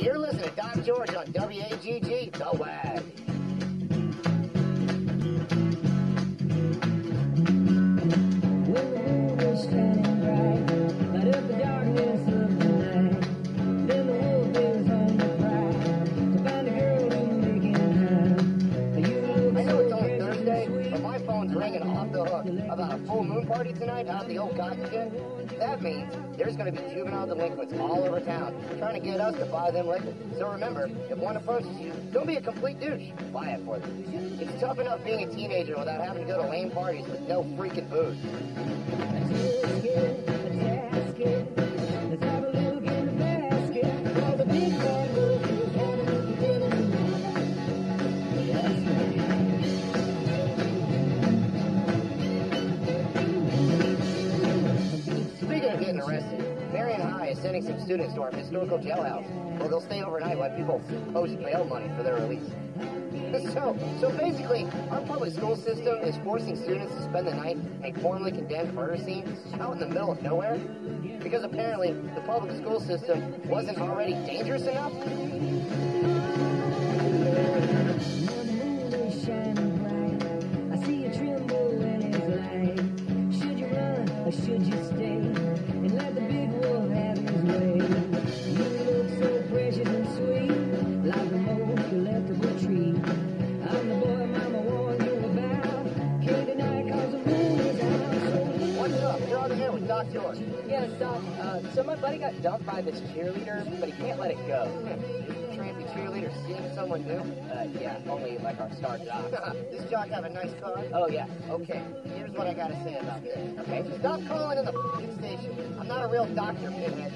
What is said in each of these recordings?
You're listening to Doc George on WAGG, The Wag. Party tonight out the old cotton gin. That means there's going to be juvenile delinquents all over town trying to get us to buy them liquor. So remember, if one approaches you, don't be a complete douche. Buy it for them. It's tough enough being a teenager without having to go to lame parties with no freaking booze. Sending some students to our historical jailhouse where they'll stay overnight while people post bail money for their release. So, so basically, our public school system is forcing students to spend the night in formerly condemned murder scenes out in the middle of nowhere because apparently the public school system wasn't already dangerous enough. Doc George. Yeah, Doc. Uh, so my buddy got dumped by this cheerleader, but he can't let it go. Trampy cheerleader seeing someone new? Uh, yeah, only like our star jock. Does Jock have a nice car? Oh yeah. Okay, here's what I gotta say about this. Okay, stop calling in the f***ing station. I'm not a real doctor, pinhead.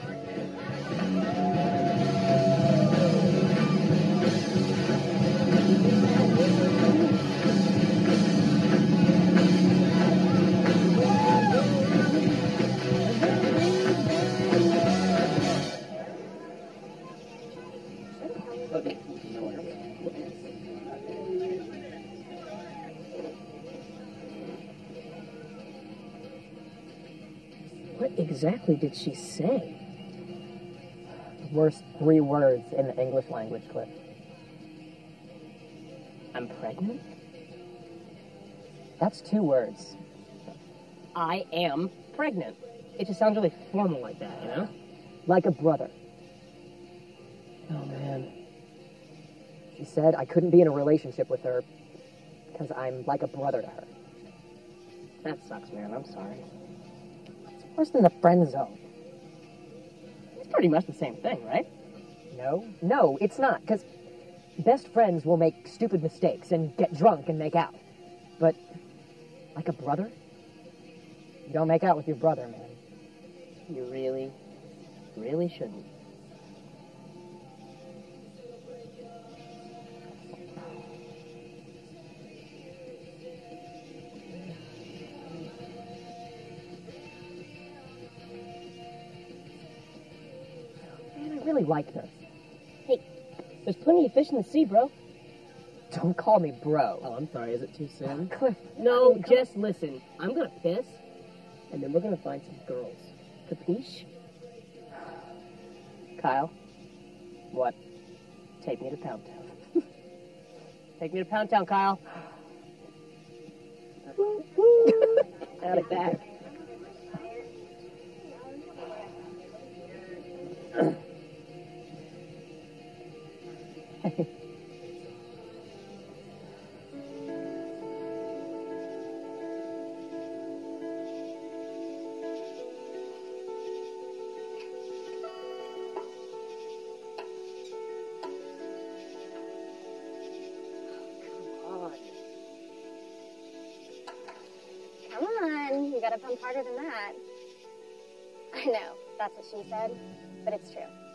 What exactly did she say? The worst three words in the English language, Cliff. I'm pregnant? That's two words. I am pregnant. It just sounds really formal like that, you know? Like a brother. Oh, man. She said I couldn't be in a relationship with her because I'm like a brother to her. That sucks, man. I'm sorry. Worse than the friend zone. It's pretty much the same thing, right? No. No, it's not, because best friends will make stupid mistakes and get drunk and make out. But, like a brother? You don't make out with your brother, man. You really, really shouldn't. Like this. Hey, there's plenty of fish in the sea, bro. Don't call me bro. Oh, I'm sorry. Is it too soon? Cliff, no, just listen. I'm gonna piss, and then we're gonna find some girls. Capiche? Kyle? What? Take me to Pound Town. Take me to Pound Town, Kyle. Out of back. Come on, you gotta pump harder than that. I know, that's what she said, but it's true.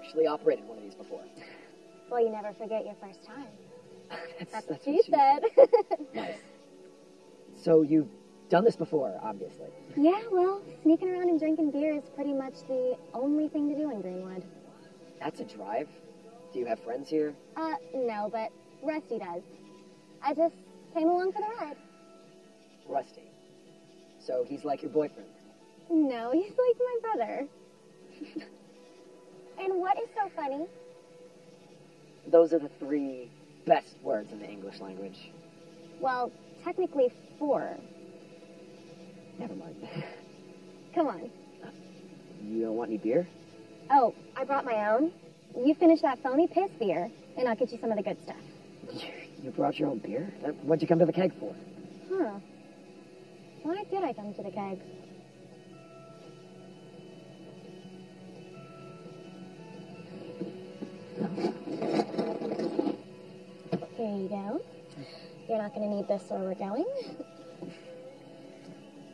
Actually operated one of these before. Well, you never forget your first time. That's, That's what she said. Nice. So you've done this before, obviously. yeah, well, sneaking around and drinking beer is pretty much the only thing to do in Greenwood. That's a drive. Do you have friends here? Uh, no, but Rusty does. I just came along for the ride. Rusty. So he's like your boyfriend. No, he's like my brother. And what is so funny? Those are the three best words in the English language. Well, technically four. Never mind. Come on. You don't want any beer? Oh, I brought my own. You finish that phony piss beer, and I'll get you some of the good stuff. You brought your own beer? What'd you come to the keg for? Huh. Why did I come to the keg? Here you go. You're not going to need this where we're going.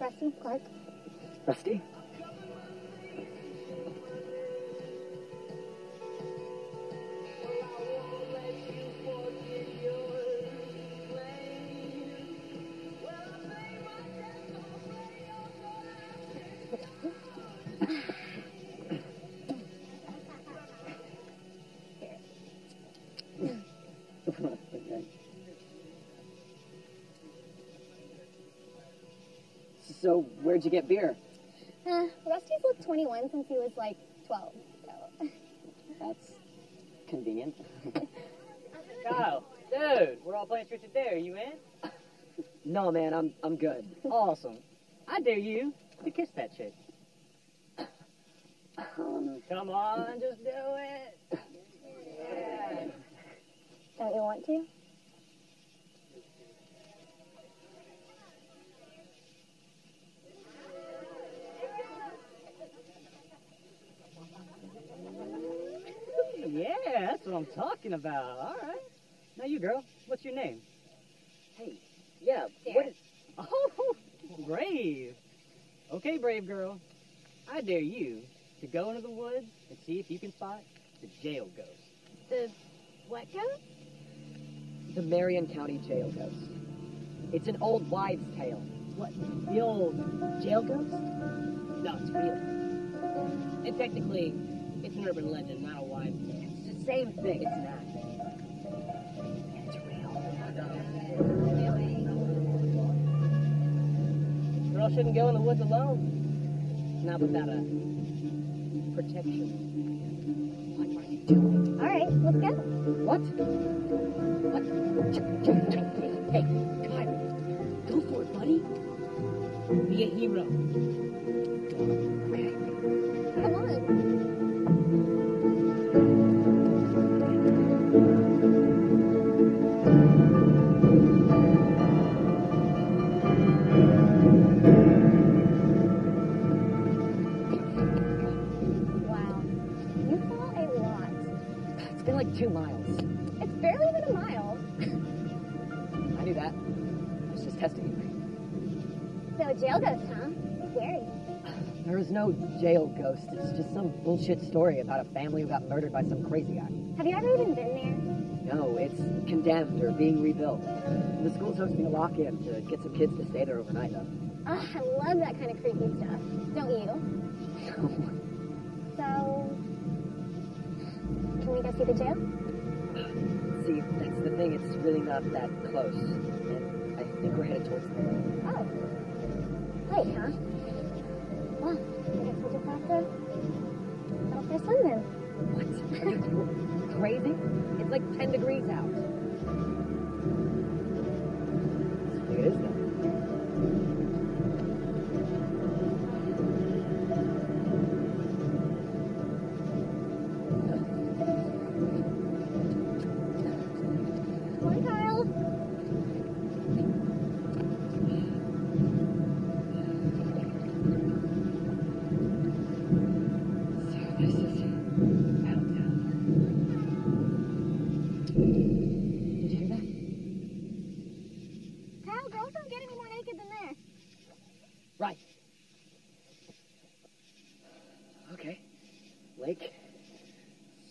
Rusty, Clark, Rusty? Where'd you get beer? Uh, Rusty's looked 21 since he was like 12. So. That's convenient. Kyle, dude, we're all playing truth or dare. You in? No, man, I'm I'm good. Awesome. I dare you to kiss that chick. Um, Come on, just do it. Yeah. Don't you want to? Yeah, that's what I'm talking about. All right. Now you, girl, what's your name? hey, yeah, what is... Oh, brave. Okay, brave girl. I dare you to go into the woods and see if you can spot the jail ghost. The what ghost? The Marion County Jail Ghost. It's an old wives' tale. What? The old jail ghost? No, it's real. And technically, it's an urban legend, not a wives' tale. Same thing. It's not. It's real. Girl shouldn't go in the woods alone. Not without a protection. What are you doing? All right, let's go. What? What? Hey, Kyle, go for it, buddy. Be a hero. Okay. There is no jail ghost. It's just some bullshit story about a family who got murdered by some crazy guy. Have you ever even been there? No, it's condemned or being rebuilt. The school's hosting a lock-in to get some kids to stay there overnight, though. Oh, I love that kind of creepy stuff. Don't you? So, can we go see the jail? See, that's the thing. It's really not that close. And I think we're headed towards there. Oh. Wait, huh? What? Are you crazy? It's like 10 degrees out.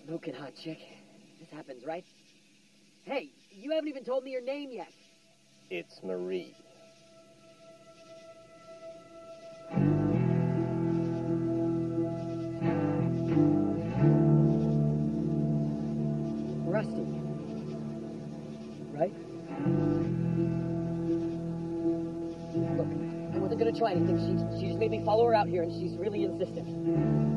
Smoking hot chick. This happens, right? Hey, you haven't even told me your name yet. It's Marie. Rusty. Right? Look, I wasn't gonna try anything. She, she just made me follow her out here, and she's really insistent.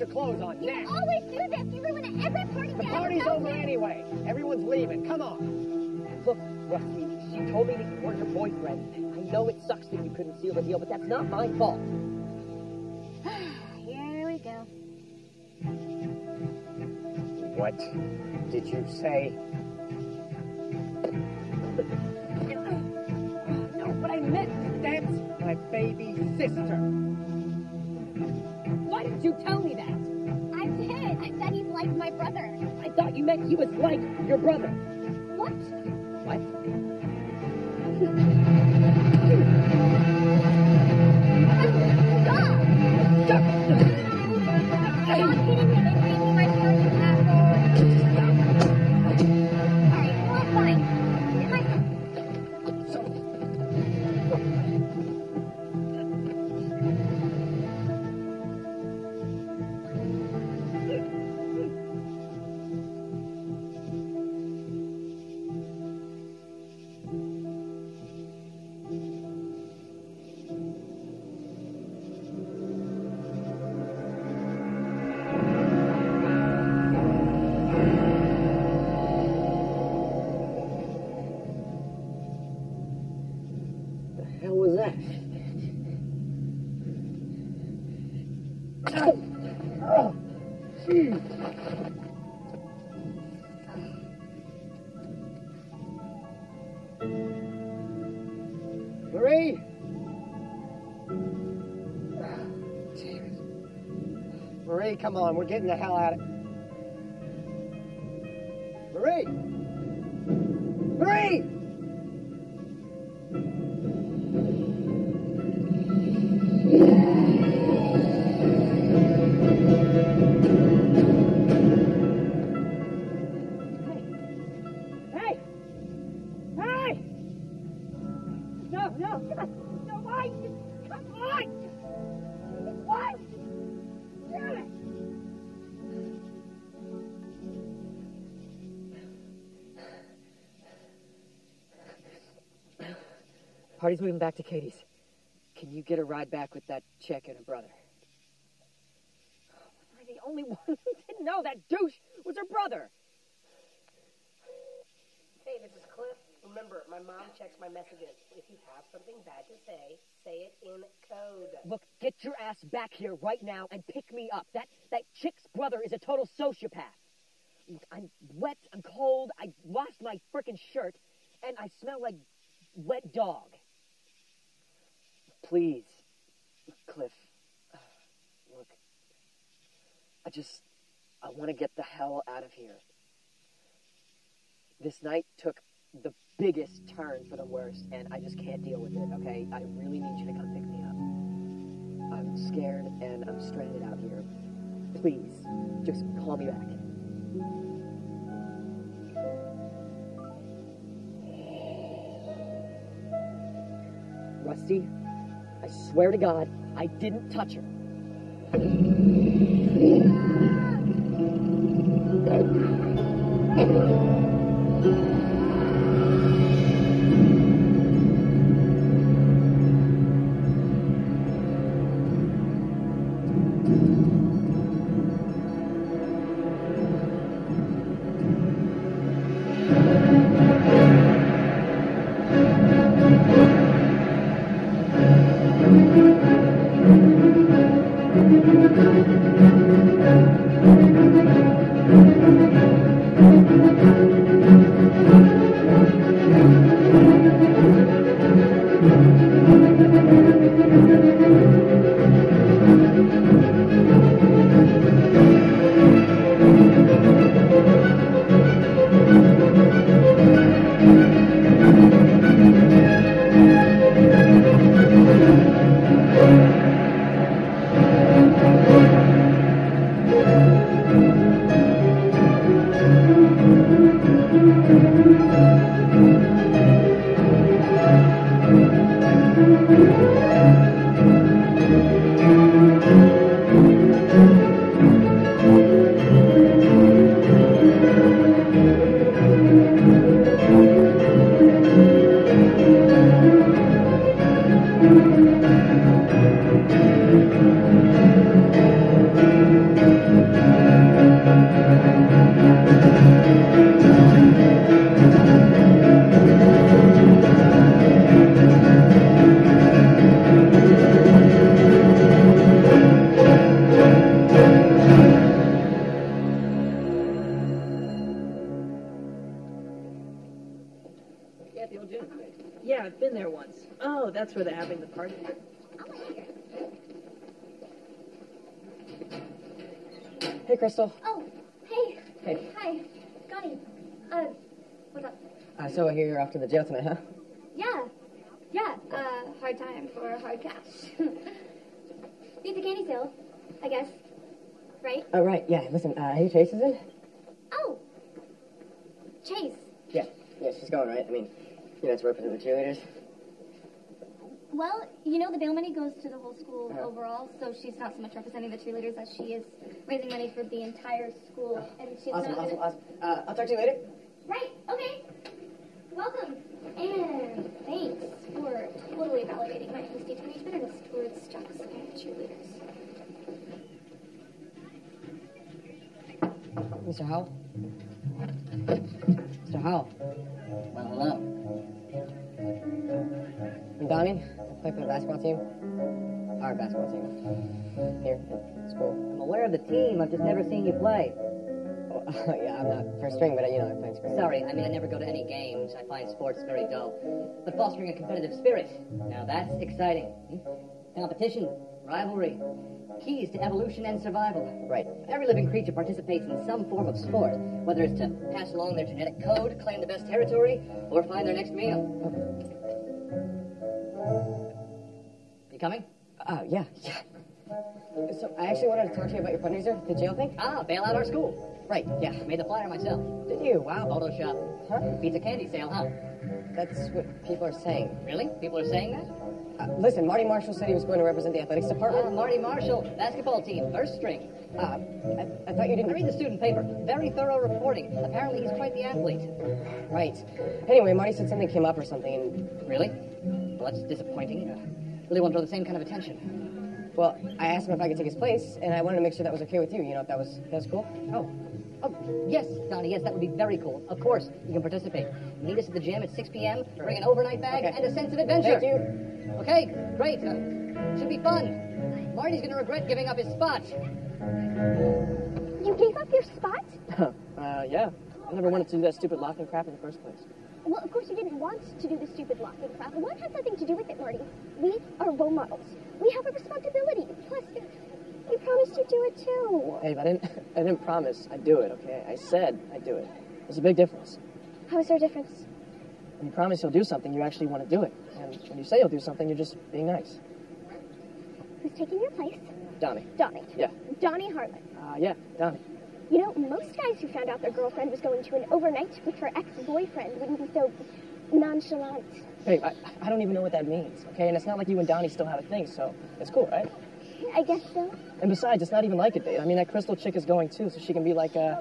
Your clothes on, You always do this. You ruin every party The party's over anyway. Everyone's leaving. Come on. Look, Rusty, she told me that you weren't her boyfriend. I know it sucks that you couldn't seal the deal, but that's not my fault. Here we go. What did you say? No, but I meant That's my baby sister. Why didn't you tell me that? I did. I said he's like my brother. I thought you meant he was like your brother. What? What? Stop! Stop Marie! Ah, it. Marie, come on, we're getting the hell out of Marie! Marie! Party's moving back to Katie's. Can you get a ride back with that chick and her brother? Was I the only one who didn't know that douche was her brother? Hey, this is Cliff. Remember, my mom checks my messages. If you have something bad to say, say it in code. Look, get your ass back here right now and pick me up. That that chick's brother is a total sociopath. Look, I'm wet, I'm cold, I lost my frickin' shirt, and I smell like wet dog. Please, Cliff. Look, I just I want to get the hell out of here. This night took the biggest turn for the worst, and I just can't deal with it, okay? I really need you to come pick me up. I'm scared and I'm stranded out here. Please, just call me back. Rusty, I swear to God, I didn't touch her. To jail tonight, huh? Yeah. Yeah, uh, hard time for hard cash. Beat the candy sale, I guess. Right? Oh, right. Yeah. Listen, uh, hey, Chase is in. Oh. Chase. Yeah. Yeah, she's going, right? I mean, you know, it's representing the cheerleaders. Well, you know, the bail money goes to the whole school Uh-huh. overall, so she's not so much representing the cheerleaders as she is raising money for the entire school. And she's Awesome, not awesome, gonna... awesome. Uh, I'll talk to you later. Right, okay. Welcome. And thanks for totally validating my hasty teenage bitterness towards jocks and cheerleaders. Mr. Howell? Mr. Howell? Well, hello. I'm Donnie. I play for the basketball team. Our basketball team. Here, at school. I'm aware of the team. I've just never seen you play. Oh, yeah, I'm not first string, but, uh, you know, I play spring. Sorry, I mean, I never go to any games. I find sports very dull. But fostering a competitive spirit, now that's exciting. Hmm? Competition, rivalry, keys to evolution and survival. Right. Every living creature participates in some form of sport, whether it's to pass along their genetic code, claim the best territory, or find their next meal. You coming? Oh, yeah, yeah. So I actually wanted to talk to you about your fundraiser, the jail thing. Ah, bail out our school. Right, yeah. Made the flyer myself. Did you? Wow. Photoshop. Huh? Beats a candy sale, huh? That's what people are saying. Really? People are saying that? Uh, listen, Marty Marshall said he was going to represent the athletics department. Marty Marshall, basketball team, first string. Uh, I, I thought you didn't. read the student paper. Very thorough reporting. Apparently, he's quite the athlete. Right. Anyway, Marty said something came up or something, and Really? Well, that's disappointing. Uh, really won't draw the same kind of attention. well, I asked him if I could take his place, and I wanted to make sure that was okay with you. You know, if that was that was cool. Oh. Oh, yes, Donnie, yes, that would be very cool. Of course, you can participate. Meet us at the gym at 6 p.m. Bring an overnight bag Okay. and a sense of adventure. Thank you. Okay, great. Uh, should be fun. Marty's going to regret giving up his spot. You gave up your spot? uh, yeah. I never wanted to do that stupid lock-in crap in the first place. Well, of course you didn't want to do the stupid lock-in crap. Well, it has nothing to do with it, Marty. We are role models. We have a responsibility. Plus, you promised you'd do it too. Hey, but I didn't, I didn't promise I'd do it, okay? I said I'd do it. There's a big difference. How is there a difference? When you promise you'll do something, you actually want to do it. And when you say you'll do something, you're just being nice. Who's taking your place? Donnie. Donnie. Yeah. Donnie Harlan. Uh, yeah, Donnie. You know, most guys who found out their girlfriend was going to an overnight with her ex-boyfriend wouldn't be so nonchalant. Hey, I, I don't even know what that means, okay? And it's not like you and Donnie still have a thing, so it's cool, right? I guess so. And besides, it's not even like a date. I mean, that crystal chick is going too, so she can be like a,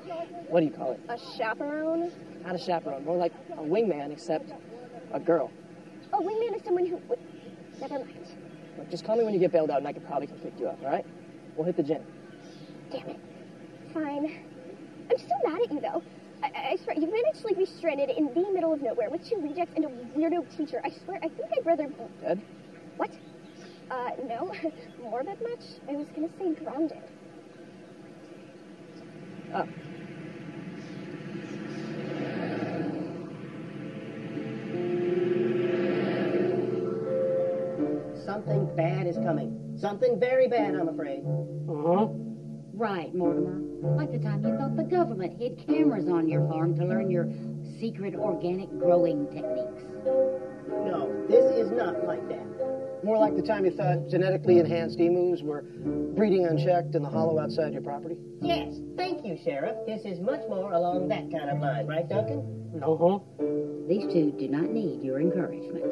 what do you call it? A chaperone? Not a chaperone, more like a wingman, except a girl. A wingman is someone who... Never mind. Look, just call me when you get bailed out, and I could probably come pick you up, all right? We'll hit the gym. Damn it. Fine. I'm so mad at you, though. I, I- swear, you managed to like be stranded in the middle of nowhere with two rejects and a weirdo teacher. I swear, I think I'd rather. Dead? What? Uh, no. Morbid much? I was gonna say grounded. Oh. Something bad is coming. Something very bad, I'm afraid. Uh-huh. Right, Mortimer. Like the time you thought the government hid cameras on your farm to learn your secret organic growing techniques. No, this is not like that. More like the time you thought genetically enhanced emus were breeding unchecked in the hollow outside your property? Yes, thank you, Sheriff. This is much more along that kind of line, right, Duncan? Uh-huh. These two do not need your encouragement.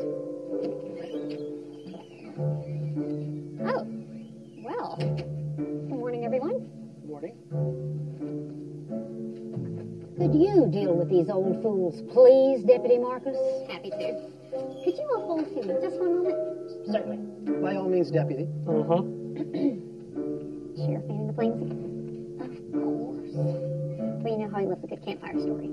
Oh. Well. Good morning, everyone. Morning. Could you deal with these old fools, please, Deputy Marcus? Happy to. Could you all hold for me just for a moment? Certainly. By all means, deputy. Uh-huh. Sheriff fanning the flames again. Of course. Well, you know how he loves a good campfire story.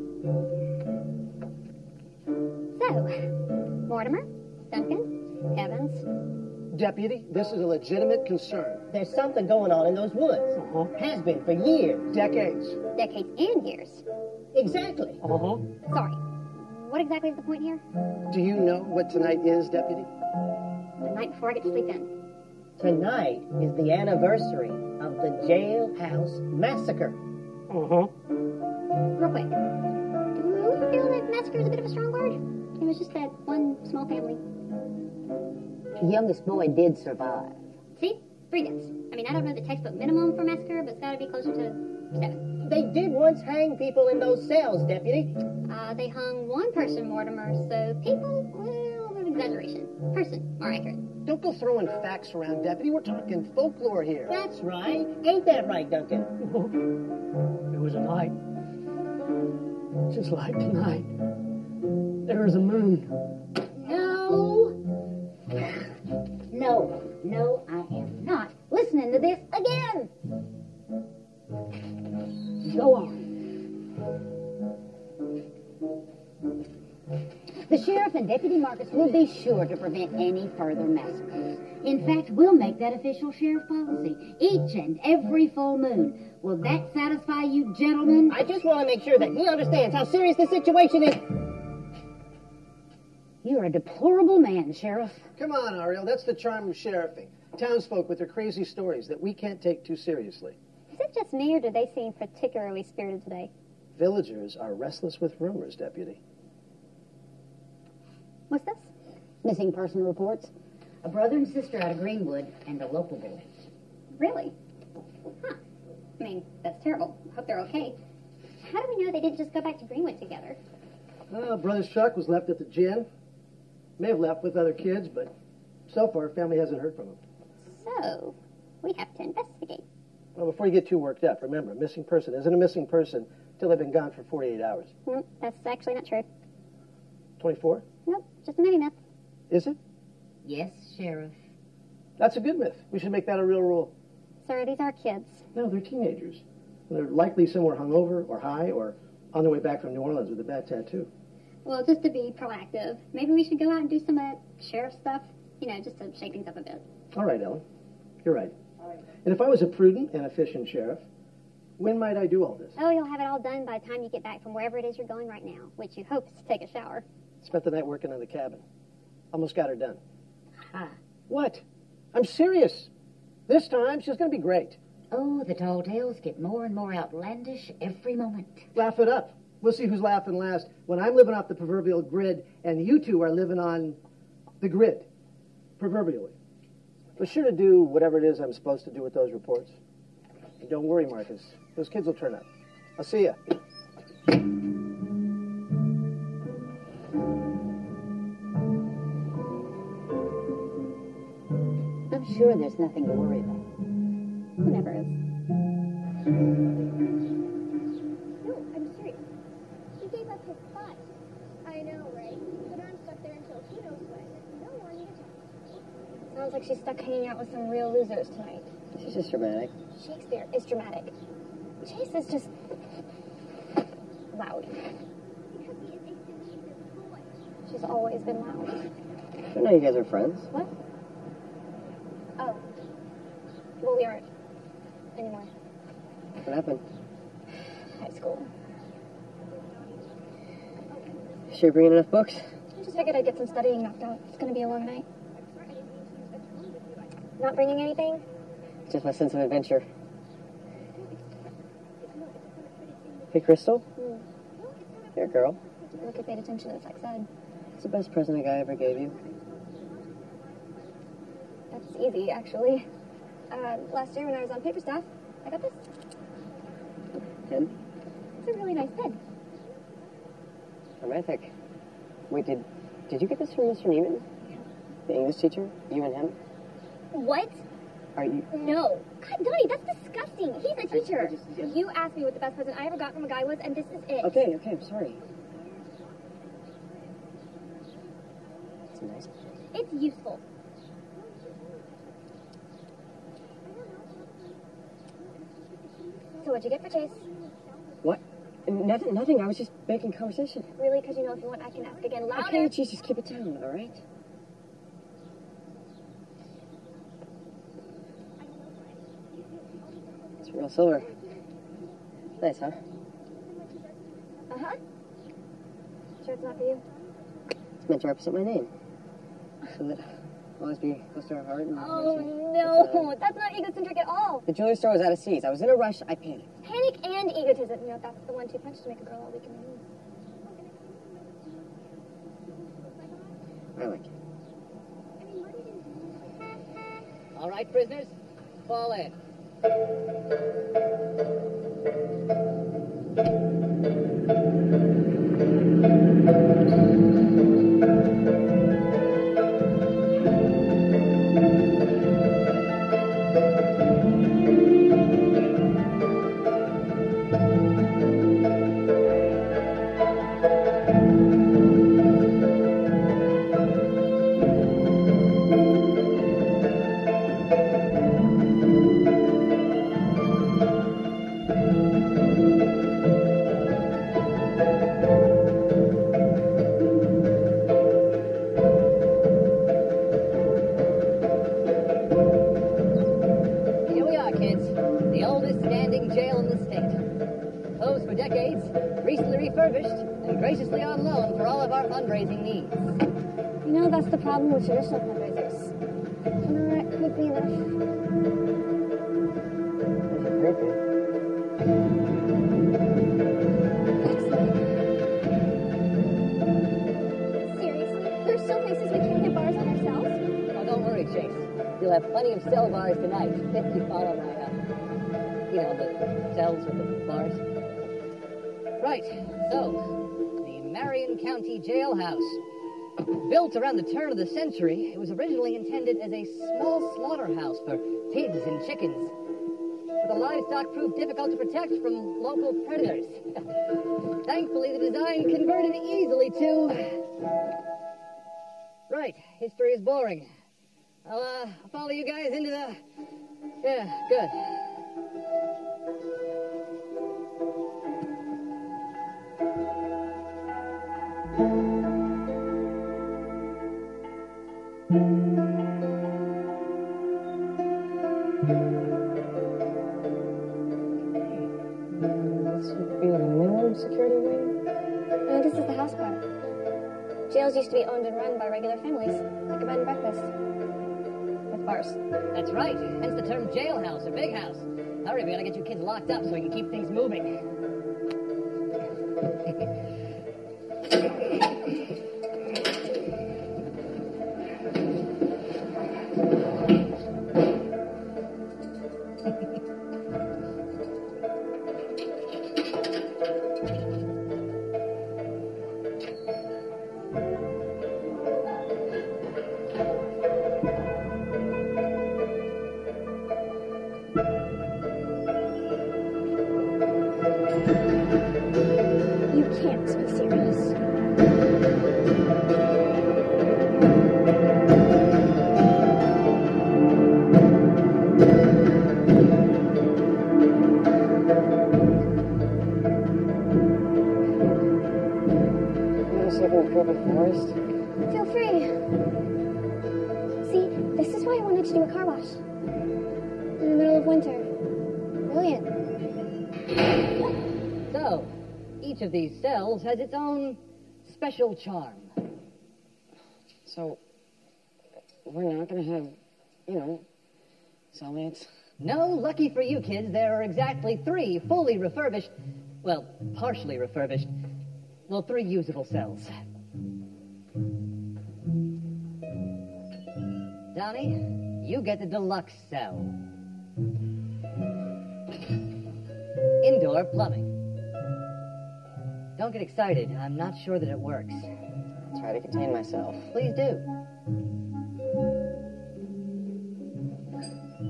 So, Mortimer, Duncan, Evans, Deputy, this is a legitimate concern. There's something going on in those woods. Uh-huh. Has been for years. Decades. decades and years. Exactly. Uh-huh. Sorry. What exactly is the point here? Do you know what tonight is, Deputy? The night before I get to sleep in. Tonight is the anniversary of the jailhouse massacre. Uh-huh. Real quick. Do you feel that massacre is a bit of a strong word? It was just that one small family. The youngest boy did survive. See? Three deaths. I mean, I don't know the textbook minimum for massacre, but it's got to be closer to seven. They did once hang people in those cells, Deputy. Uh, they hung one person, Mortimer, so people, well, a bit of exaggeration. Person, more accurate. Don't go throwing facts around, Deputy. We're talking folklore here. That's right. Ain't that right, Duncan? It was a night. Just like tonight. There was a moon. No. No, no, I am not listening to this again. Go on. The sheriff and Deputy Marcus will be sure to prevent any further massacres. In fact, we'll make that official sheriff policy each and every full moon. Will that satisfy you, gentlemen? I just want to make sure that he understands how serious the situation is. You're a deplorable man, Sheriff. Come on, Ariel. That's the charm of sheriffing. Townsfolk with their crazy stories that we can't take too seriously. Is just me, or do they seem particularly spirited today? Villagers are restless with rumors, Deputy. What's this? Missing person reports. A brother and sister out of Greenwood and a local boy. Really? Huh. I mean, that's terrible. Hope they're okay. How do we know they didn't just go back to Greenwood together? Uh, brother's truck was left at the gin. May have left with other kids, but so far, family hasn't heard from him. So, we have to investigate. Well, before you get too worked up, remember, a missing person isn't a missing person until they've been gone for 48 hours. Nope, that's actually not true. 24? Nope, just a mini myth. Is it? Yes, Sheriff. That's a good myth. We should make that a real rule. Sir, these are kids. No, they're teenagers. They're likely somewhere hungover or high or on their way back from New Orleans with a bad tattoo. Well, just to be proactive, maybe we should go out and do some uh, sheriff stuff. You know, just to shake things up a bit. All right, Ellen. You're right. And if I was a prudent and efficient sheriff, when might I do all this? Oh, you'll have it all done by the time you get back from wherever it is you're going right now, which you hope is to take a shower. Spent the night working in the cabin. Almost got her done. What? I'm serious. This time, she's going to be great. Oh, the tall tales get more and more outlandish every moment. Laugh it up. We'll see who's laughing last when I'm living off the proverbial grid and you two are living on the grid, proverbially. Be sure to do whatever it is I'm supposed to do with those reports. And don't worry, Marcus. Those kids will turn up. I'll see you. I'm sure there's nothing to worry about. Who never is. No, I'm serious. He gave up his spot. I know, right? But I'm stuck there until he knows when. No more need to talk. Sounds like she's stuck hanging out with some real losers tonight. She's just dramatic. Shakespeare is dramatic. Chase is just loud. She's always been loud. I know you guys are friends. What? Oh. Well, we aren't anymore. What happened? High school. Sure bringing enough books? I just figured I'd get some studying knocked out. It's going to be a long night. Not bringing anything? It's just my sense of adventure. Hey, Crystal? Hmm. You're girl. Look, I paid attention to the sex ed. It's the best present a guy ever gave you. That's easy, actually. Uh, last year when I was on paper staff, I got this. Pen? It's a really nice pen. Romantic. Wait, did did you get this from Mr. Neiman? The English teacher? You and him? What? Are you? No. God, Donnie, that's disgusting. He's a teacher. You asked me what the best present I ever got from a guy was, and this is it. Okay, okay, I'm sorry. It's nice. It's useful. So what'd you get for Chase? What? Nothing, nothing. I was just making conversation. Really? Because you know if you want, I can ask again louder. Okay, just keep it down, all right? Real silver. Nice, huh? Uh huh. Sure it's not for you? It's meant to represent my name. So that I'll always be close to her heart. And Oh, no. That's not egocentric at all. The jewelry store was out of seats. I was in a rush. I panicked. Panic and egotism. You know, that's the one-two punch to make a girl all we can lose. I like it. All right, prisoners, fall in. Here Built around the turn of the century, it was originally intended as a small slaughterhouse for pigs and chickens. But the livestock proved difficult to protect from local predators. Thankfully, the design converted easily to. Right, history is boring. I'll, uh, follow you guys into the. Yeah, good. This would be minimum security wing? No, this is the house part. Jails used to be owned and run by regular families, like a bed and breakfast. With bars. That's right. Hence the term jailhouse or big house. Hurry, we gotta get you kids locked up so we can keep things moving. can't be serious. You want to see if we can through the forest? Feel free. See, this is why I wanted to do a car wash. Each of these cells has its own special charm. So, we're not going to have, you know, cellmates? No, lucky for you kids, there are exactly three fully refurbished, well, partially refurbished, well, three usable cells. Donnie, you get the deluxe cell. Indoor plumbing. Don't get excited. I'm not sure that it works. I'll try to contain myself. Please do.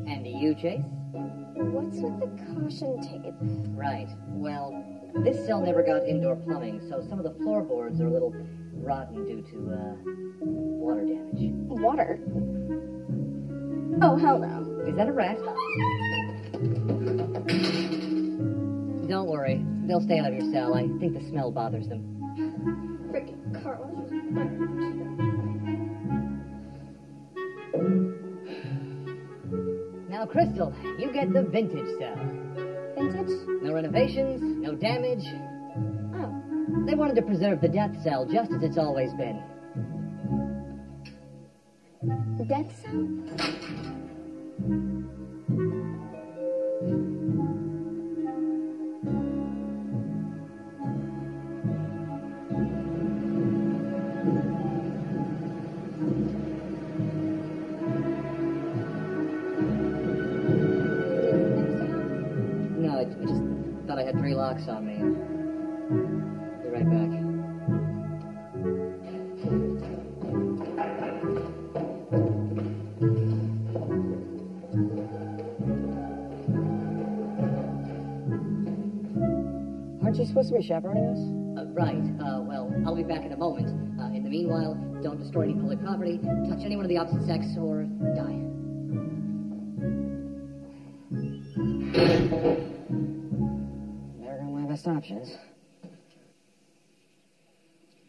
And you, Chase? What's with the caution tape? Right. Well, this cell never got indoor plumbing, so some of the floorboards are a little rotten due to, uh, water damage. Water? Oh, hell no. Is that a rat? Don't worry. They'll stay out of your cell. I think the smell bothers them. Freaking car wash. Now, Crystal, you get the vintage cell. Vintage? No renovations, no damage. Oh. They wanted to preserve the death cell just as it's always been. The Death cell? I had three locks on me. Be right back. Aren't you supposed to be chaperoning us? Uh, right. Uh, well, I'll be back in a moment. Uh, in the meanwhile, don't destroy any public property, touch anyone of the opposite sex, or die. Best options.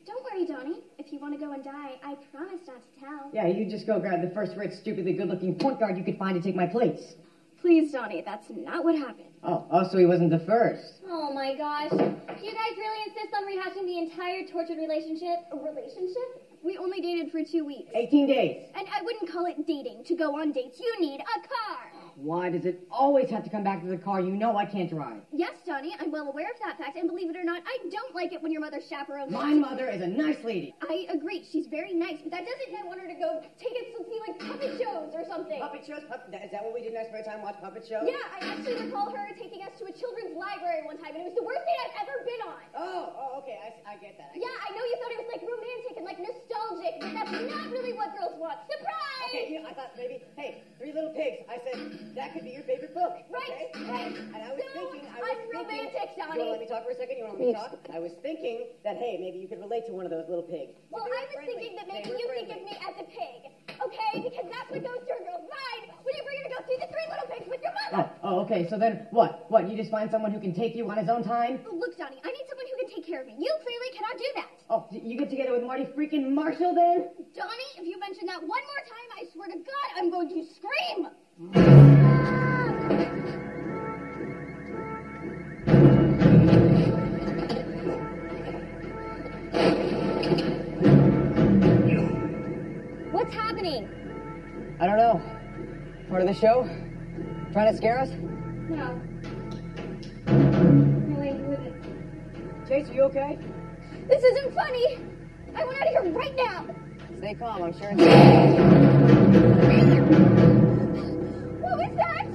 Don't worry, Donnie. If you want to go and die, I promise not to tell. Yeah, you just go grab the first rate, stupidly good-looking point guard you could find to take my place. Please, Donnie, that's not what happened. Oh, oh, so he wasn't the first. Oh my gosh. Do you guys really insist on rehashing the entire tortured relationship? A relationship? We only dated for two weeks. 18 days. And I wouldn't call it dating. To go on dates, you need a car. Why does it always have to come back to the car? You know I can't drive. Yes, Donnie, I'm well aware of that fact, and believe it or not, I don't like it when your mother chaperones. My mother is a nice lady. I agree, she's very nice, but that doesn't mean I want her to go take us to see like puppet shows or something. Puppet shows? Puppet, is that what we did in our spare time? Watch puppet shows? Yeah, I actually recall her taking us to a children's library one time, and it was the worst thing I've ever been on. Oh, oh, okay, I, I get that. I Yeah, I know you thought it was like romantic and like nostalgic, but that's not really what girls want. Surprise! Okay, you know, I thought maybe, hey, Three Little Pigs. I said that could be your favorite book. Right, okay? right. And I was So thinking, I was unromantic, thinking. Donnie. You want to let me talk for a second? You want to let me talk? I was thinking that hey, maybe you could relate to one of those little pigs. Well, I was thinking that maybe you think of me as a pig, okay? Because that's what goes through a girl's mind when you bring her to go see the Three Little Pigs with your mother. Oh, oh, okay. So then, what? What? You just find someone who can take you on his own time? Oh, look, Donnie, I need someone who can take care of me. You clearly cannot do that. Oh, you get together with Marty freaking Marshall then? Donnie, if you mention that one more time, I swear to God, I'm going to scream. What's happening? I don't know. Part of the show? Trying to scare us? No. No way, you wouldn't. Chase, are you okay? This isn't funny. I want out of here right now. Stay calm, I'm sure. What was that?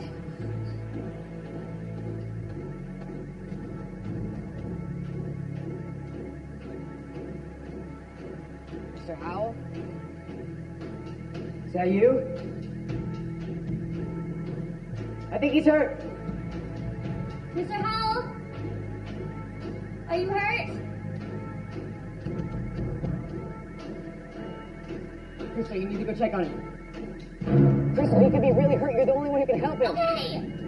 Mr. Howell? Is that you? I think he's hurt. Mr. Howell? Are you hurt? Crystal, you need to go check on him. Crystal, he could be really hurt. You're the only one who can help him. Okay.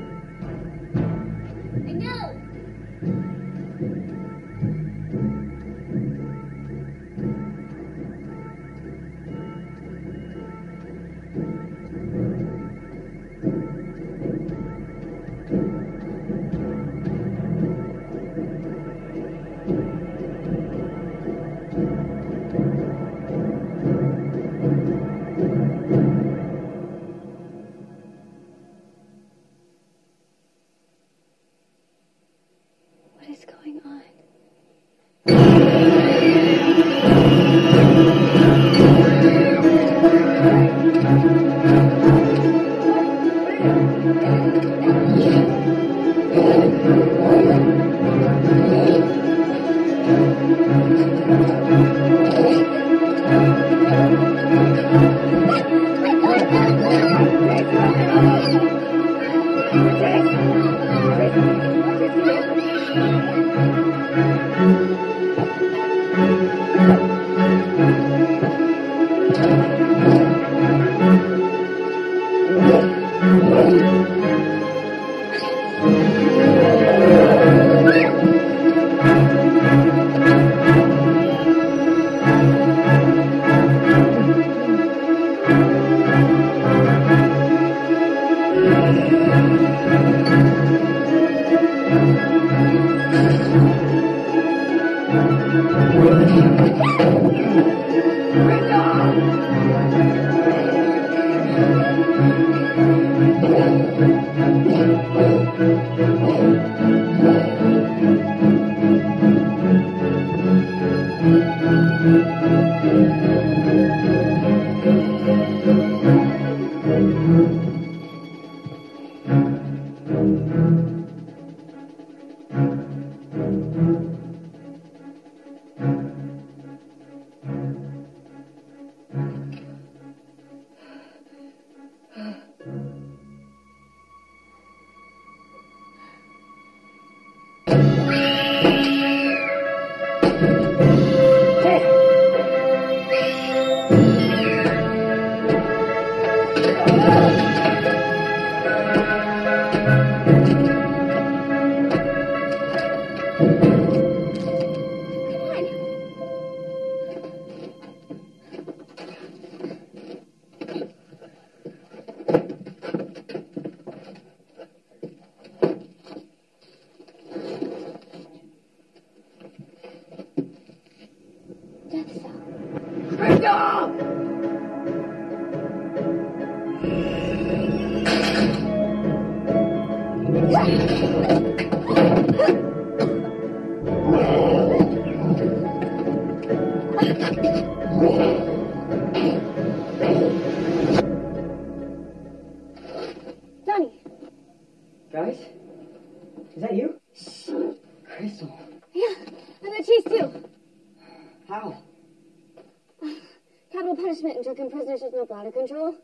Drunken prisoners with bladder control.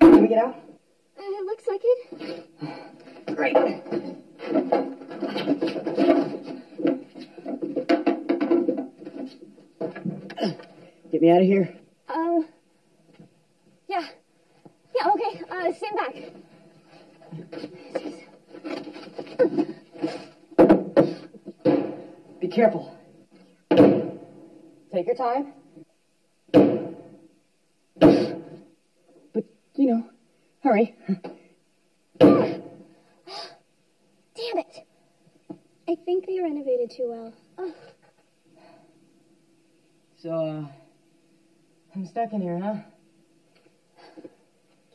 Can we get out? Uh, it looks like it. Great. Get me out of here. Um. Yeah. Yeah. Okay. Uh, stand back. Be careful. Take your time. But, you know, hurry. Damn it. I think they renovated too well. Oh, So, uh, I'm stuck in here, huh?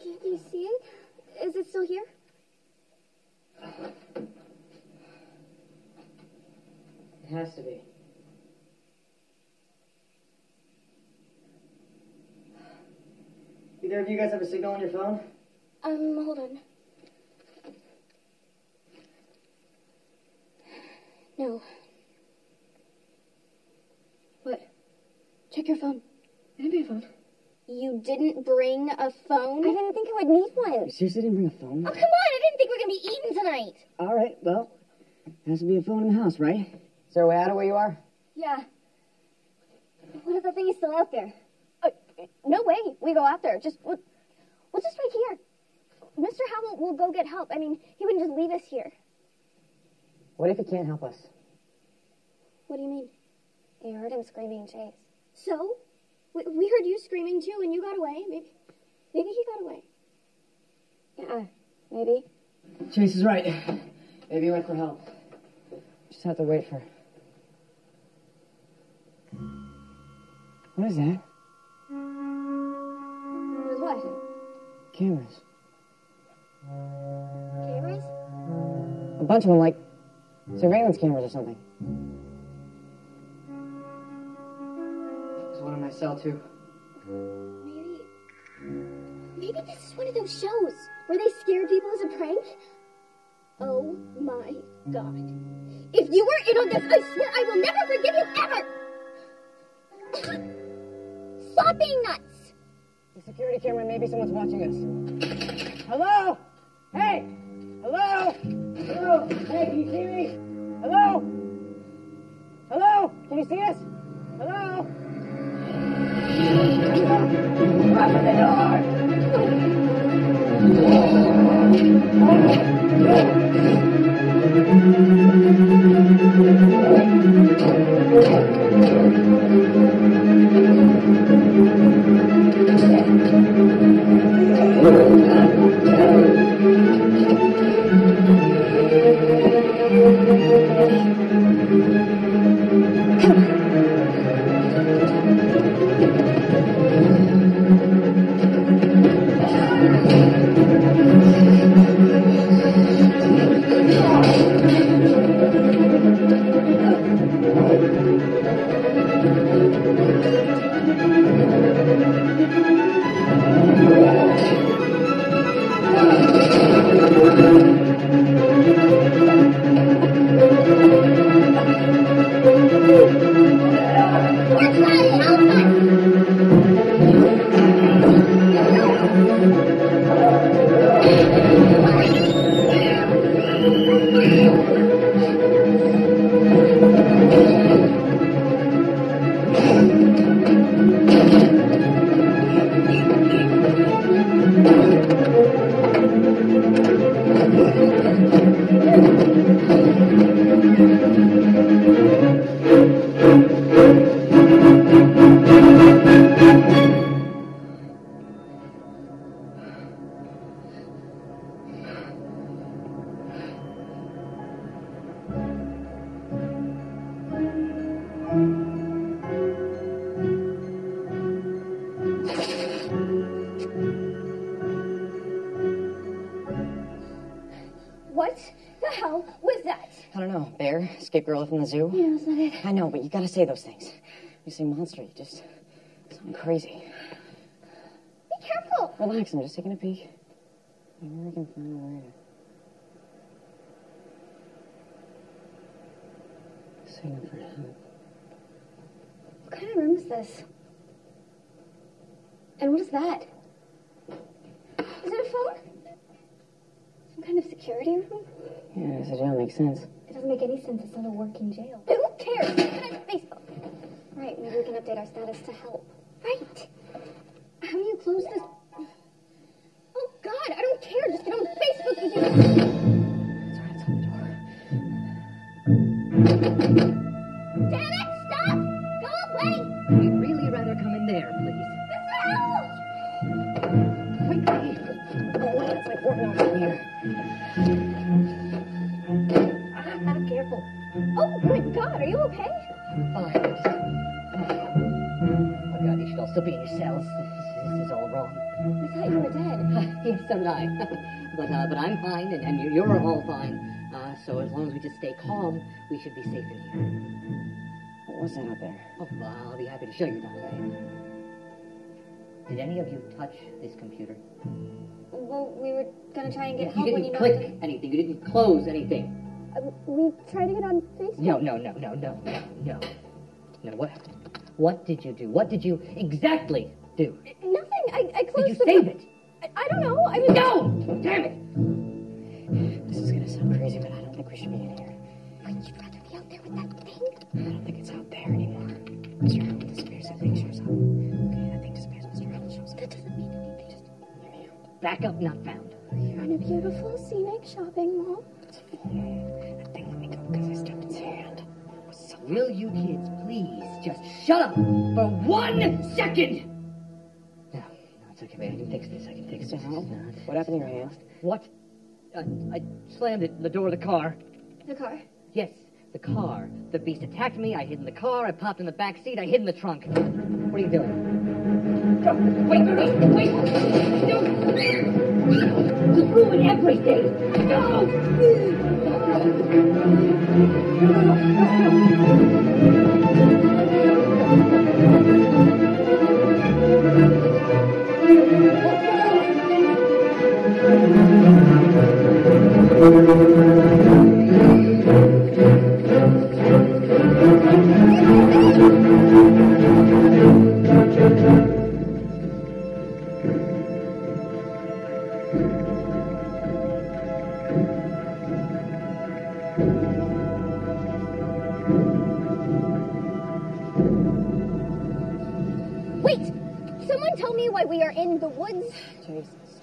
can't you see it? Is it still here? It has to be. Either of you guys have a signal on your phone? Um, hold on. No. What? Check your phone. I didn't bring a phone. You didn't bring a phone? I didn't think I would need one. You seriously didn't bring a phone? Oh, come on! I didn't think we were gonna be eating tonight. All right, well, has to be a phone in the house, right? Is there a way out of where you are? Yeah. What if the thing is still out there? Uh, no way. We go out there. Just we'll, we'll just wait here. Mr. Howell will go get help. I mean, he wouldn't just leave us here. What if he can't help us? What do you mean? I heard him screaming, Chase. So? We, we heard you screaming too, and you got away. Maybe, maybe he got away. Yeah, maybe. Chase is right. Maybe he went for help. Just have to wait for. What is that? What? Cameras? A bunch of them, like surveillance cameras or something. There's one in my cell, too. Maybe. Maybe this is one of those shows where they scare people as a prank. Oh my god. If you were in on this, I swear I will never forgive you ever! Stop being nuts! The security camera, maybe someone's watching us. Hello? Hey! Hello? Hello? Hey, can you see me? Hello? Hello? Can you see us? Hello? Open the What the zoo? Yeah, that's not it. I know, but you gotta say those things. You say monster, you just sound crazy. Be careful. Relax, I'm just taking a peek. Maybe I can find a way to Singing for him. What kind of room is this? And what is that? Is it a phone? Some kind of security room? Yeah, so jail makes sense. It doesn't make any sense. It's not a working jail. Who cares? At Facebook. Right, maybe we can update our status to help. Right. How do you close this? Oh God, I don't care. Just get on Facebook and you. Damn it! Stop! Go away! We'd really rather come in there, please. Mr. Howell! Quickly! Oh, wait, it's like working out in here. Ah, careful. Oh my God, are you okay? Fine. Oh, God, you should all still be in your cells. This, this is all wrong. I thought you were dead. yes, so did I. but, uh, but I'm fine, and, and you're, you're all fine. Uh, so as long as we just stay calm, we should be safe in here. What was that out there? Oh, well, I'll be happy to show you, Dr. Did any of you touch this computer? Well, we were gonna try and get You help when didn't you click anything. You didn't close anything. Uh, we tried to get on Facebook. No, no, no, no, no, no, no. No, what? What did you do? What did you exactly do? Nothing. I, I closed Did you the. save it? I, I don't know. I mean. No! Damn it! This is gonna sound crazy, but I don't think we should be in here. You'd rather be out there with that thing. I don't think it's out there anymore. Mr. Howell disappears, that thing shows up. Okay, that thing disappears, Mr. Howell shows up. That doesn't mean anything. Just Back up, not found. you're in a beautiful scenic shopping mall. That thing let me because I stepped its hand. Will you kids please just shut up for one second? No, no, it's okay, babe. I can fix this. I can fix this. Howell? It's What happened to your hand? What? Uh, I slammed it in the door of the car. The car. Yes, the car. The beast attacked me. I hid in the car. I popped in the back seat. I hid in the trunk. What are you doing? Wait, wait, wait! No! You ruined everything! No! Wait!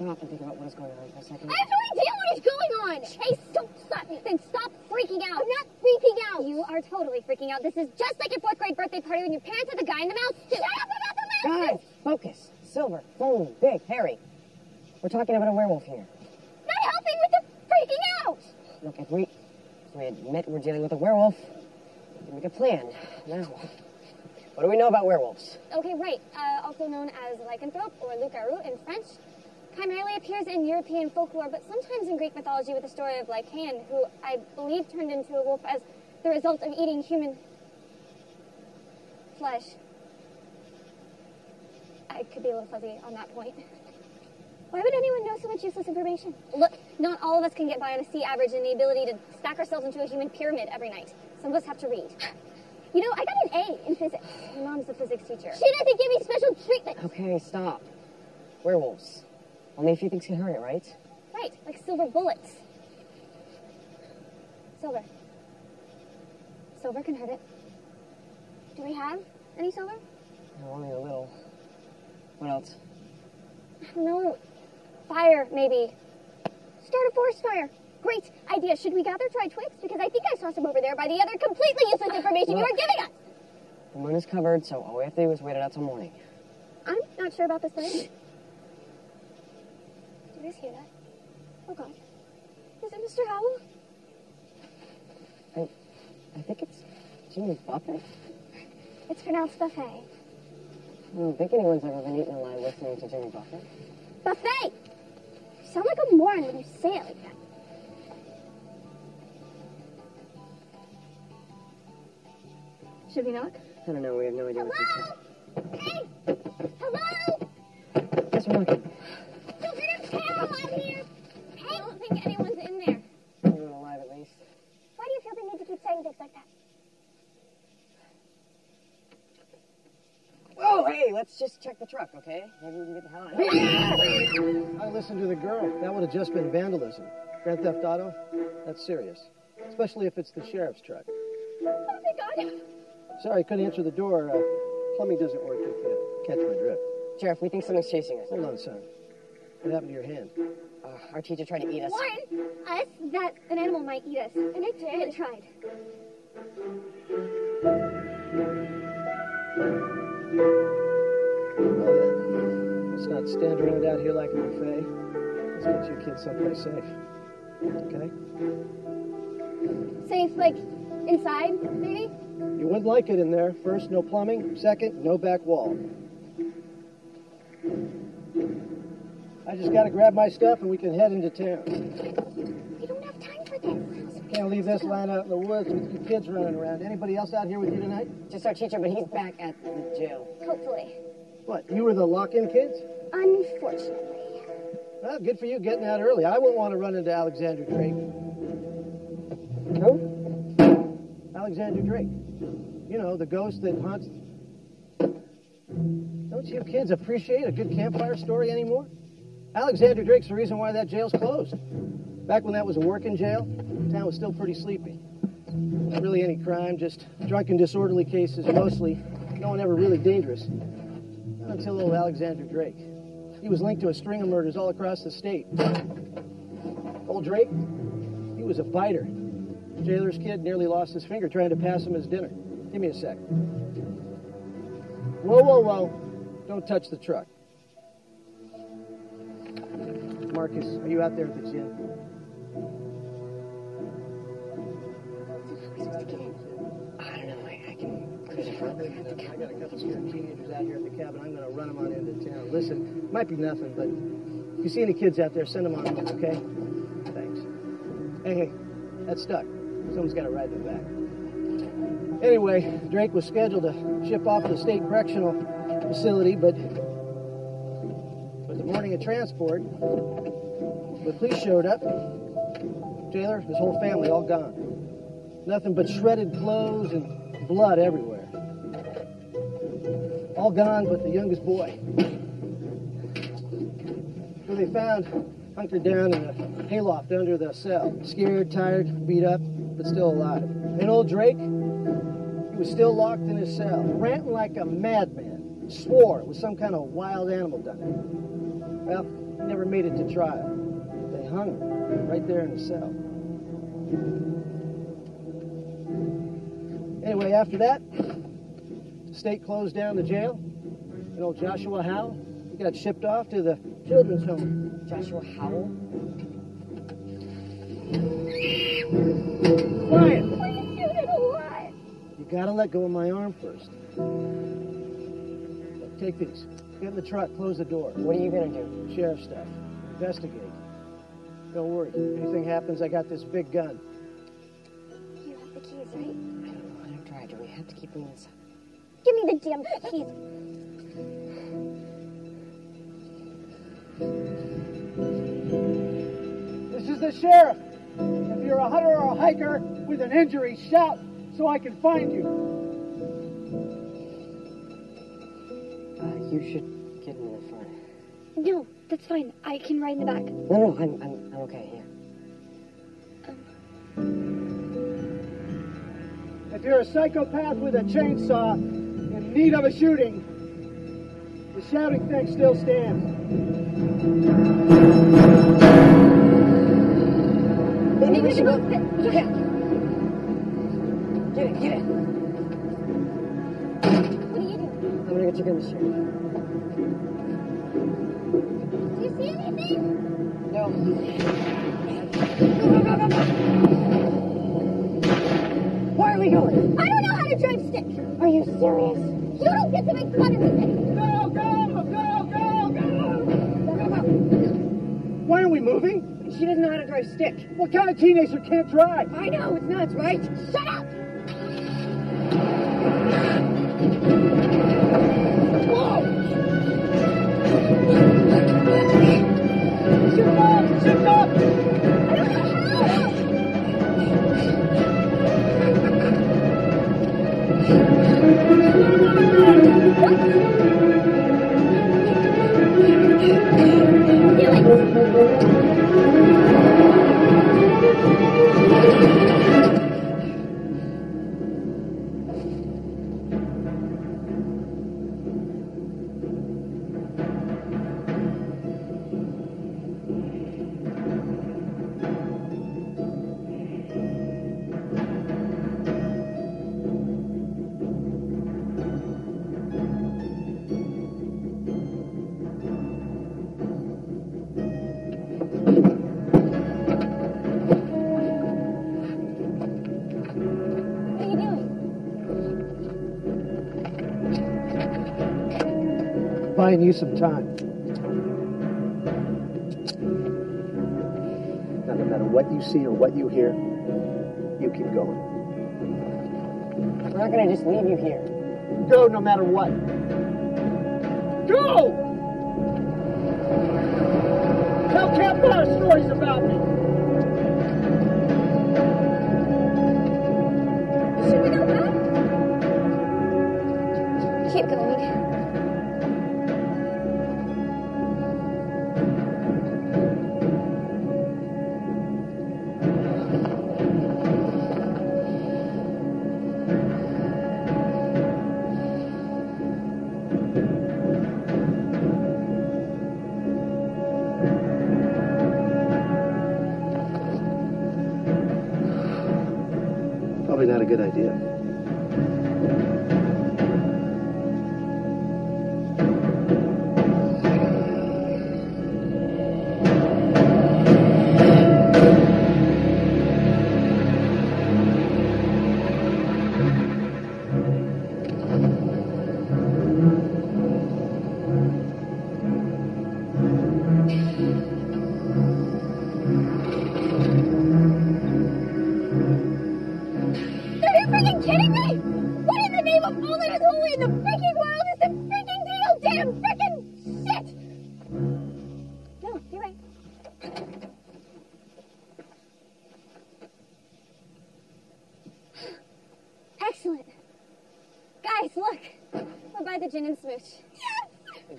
And think about what is going on for a second. I have no idea what is going on. Chase, don't stop me. Then stop freaking out. I'm not freaking out. You are totally freaking out. This is just like your fourth grade birthday party when your parents had the guy in the mouse suit. Shut up about the mouse Guys, focus. Silver, boom, big, hairy. We're talking about a werewolf here. Not helping with the freaking out. Look, if we, if we admit we're dealing with a werewolf, we can make a plan. Now, what do we know about werewolves? Okay, right. Uh, also known as lycanthrope or loup-garou in French. Primarily appears in European folklore, but sometimes in Greek mythology with the story of Lycaon, who I believe turned into a wolf as the result of eating human flesh. I could be a little fuzzy on that point. Why would anyone know so much useless information? Look, not all of us can get by on a C average and the ability to stack ourselves into a human pyramid every night. Some of us have to read. You know, I got an A in physics. My mom's a physics teacher. She doesn't give me special treatment. Okay, stop. Werewolves. Only a few things can hurt it, right? Right, like silver bullets. Silver. Silver can hurt it. Do we have any silver? No, only a little. What else? I don't know. Fire, maybe. Start a forest fire. Great idea. Should we gather dry twigs? Because I think I saw some over there by the other completely useless information you Look. were giving us. The moon is covered, so all we have to do is wait it out till morning. I'm not sure about this thing. Do guys hear that? Oh God. Is it Mr. Howell? I, I think it's Jimmy Buffett. It's pronounced buffet. I don't think anyone's ever been eaten alive listening to Jimmy Buffett. Buffet! You sound like a moron when you say it like that. Should we knock? I don't know, we have no idea what this is. Hey! Hello? Yes, we're looking. I don't think anyone's in there. Someone alive, at least. Why do you feel the need to keep saying things like that? Whoa, hey, let's just check the truck, okay? Maybe we can get the hell out of here. I listened to the girl. That would have just been vandalism. Grand Theft Auto? That's serious. Especially if it's the sheriff's truck. Oh, my God. Sorry, I couldn't answer the door. Uh, plumbing doesn't work if you catch my drift. Sheriff, we think something's chasing us. Hold on, son. What happened to your hand? Uh, our teacher tried to eat us. Warren, us, that an animal might eat us. And it did. It tried. Well, then, let's not stand around out here like a buffet. Let's get you kids someplace safe. Okay? Safe, like, inside, maybe? You wouldn't like it in there. First, no plumbing. Second, no back wall. I just gotta grab my stuff and we can head into town. We don't have time for this. Can't leave this land out in the woods with you kids running around. Anybody else out here with you tonight? Just our teacher, but he's back at the jail. Hopefully. What, you were the lock-in kids? Unfortunately. Well, good for you getting out early. I wouldn't want to run into Alexander Drake. Who? Alexander Drake. You know, the ghost that haunts... Don't you kids appreciate a good campfire story anymore? Alexander Drake's the reason why that jail's closed. Back when that was a working jail, the town was still pretty sleepy. Not really any crime, just drunken, disorderly cases mostly. No one ever really dangerous. Not until old Alexander Drake. He was linked to a string of murders all across the state. Old Drake, he was a fighter. Jailer's kid nearly lost his finger trying to pass him his dinner. Give me a sec. Whoa, whoa, whoa. Don't touch the truck. Marcus, are you out there at the gym? I don't know. I, I can front. I got a couple of teenagers out here at the cabin. I'm going to run them on into town. Listen, might be nothing, but if you see any kids out there, send them on, okay? Thanks. Hey, hey, that's stuck. Someone's got to ride them back. Anyway, Drake was scheduled to ship off to the state correctional facility, but morning of transport, the police showed up. Jailer, his whole family, all gone. Nothing but shredded clothes and blood everywhere. All gone but the youngest boy. Who they found hunkered down in a hayloft under the cell. Scared, tired, beat up, but still alive. And old Drake, he was still locked in his cell, ranting like a madman. Swore it was some kind of wild animal done it. Well, he never made it to trial. They hung him right there in the cell. Anyway, after that, the state closed down the jail. And old Joshua Howell, he got shipped off to the children's home. Joshua Howell? Quiet! What are you doing or? You gotta let go of my arm first. Take these. Get in the truck, close the door. What are you gonna do? Sheriff stuff. Investigate. Don't worry. If anything happens, I got this big gun. You have the keys, right? I don't know. I don't try. Do we have to keep them inside? Give me the damn keys. This is the sheriff. If you're a hunter or a hiker with an injury, shout so I can find you. Uh, you should get in the front. No, that's fine. I can ride in the back. No, no, I'm, I'm, I'm okay. Here. If you're a psychopath with a chainsaw in need of a shooting, the shouting thing still stands. Maybe we should go. Yeah. Get it, get it. What are you doing? I'm gonna get you gun to shoot. Do you see anything? No. Where are we going? I don't know how to drive stick. Are you serious? You don't get to make fun of me. Go, go, go, go, go! Why are we moving? She doesn't know how to drive stick. What kind of teenager can't drive? I know, it's nuts, right? Shut up! I Buying you some time. Now, no matter what you see or what you hear, you keep going. We're not gonna just leave you here. Go no matter what. Go! Tell campfire stories about me.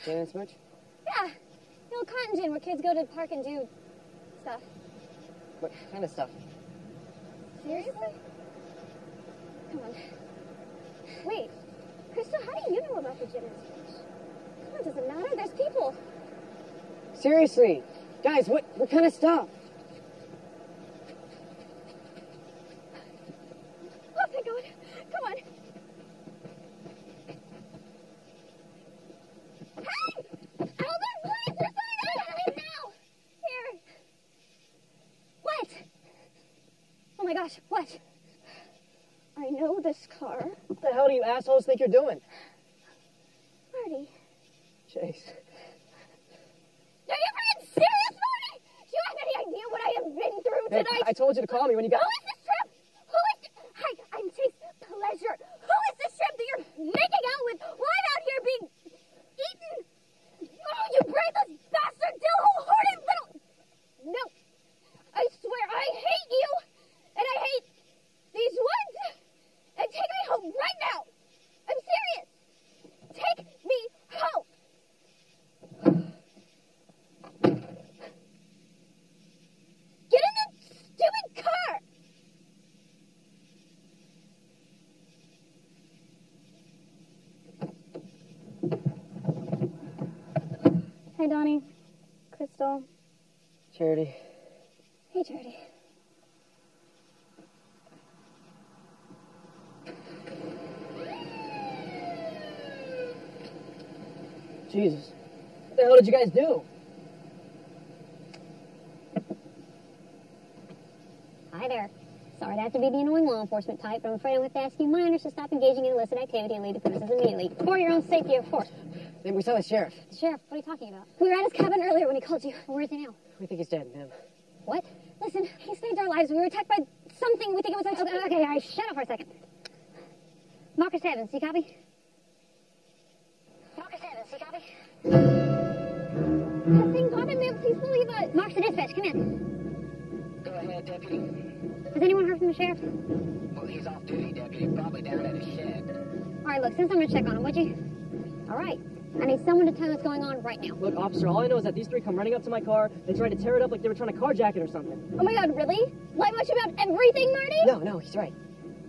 Yes! Gin and smooch? Yeah. The old cotton gin where kids go to the park and do stuff. What kind of stuff? Seriously? Come on. Wait. Crystal, how do you know about the gin and smooch? Come on, does it matter? There's people. Seriously, guys, what what kind of stuff? Oh, thank God. Come on. Hey! Elder, please, there's something happening now! Here. What? Oh my gosh, what? I know this car. What the hell do you assholes think you're doing? Marty. Chase. Are you freaking serious, Marty? Do you have any idea what I have been through Hey, tonight? I told you to call me when you got. Who is this shrimp? Who is Hi, I'm Chase Pleasure. Who is this shrimp that you're making out with while I'm out here being eaten? Oh, you brainless bastard, dill-hole-horned little... No. I swear, I hate you, and I hate these woods. And take me home right now. I'm serious. Take me home. Get in the stupid car. Hi, Donnie. Crystal. Charity. Hey, Charity. Jesus. What the hell did you guys do? Hi there. Sorry to have to be the annoying law enforcement type, but I'm afraid I'm going to have to ask you minors to stop engaging in illicit activity and leave the premises immediately. For your own safety, of course. Then we saw the sheriff. The sheriff, what are you talking about? We were at his cabin earlier when he called you. Where is he now? We think he's dead, ma'am. What? Listen, he saved our lives. We were attacked by something. We think it was... Okay, okay, all right, shut up for a second. Marcus Evans, you copy? Marcus Evans, you copy? That thing bothered me. Please believe it. Marks the dispatch, come in. Go ahead, deputy. Has anyone heard from the sheriff? Well, he's off duty, deputy. Probably down at his shed. All right, look, send someone to check on him, would you? All right. I need someone to tell me what's going on right now. Look, officer, all I know is that these three come running up to my car. They tried to tear it up like they were trying to carjack it or something. Oh my god, really? Lie much about everything, Marty? No, no, he's right.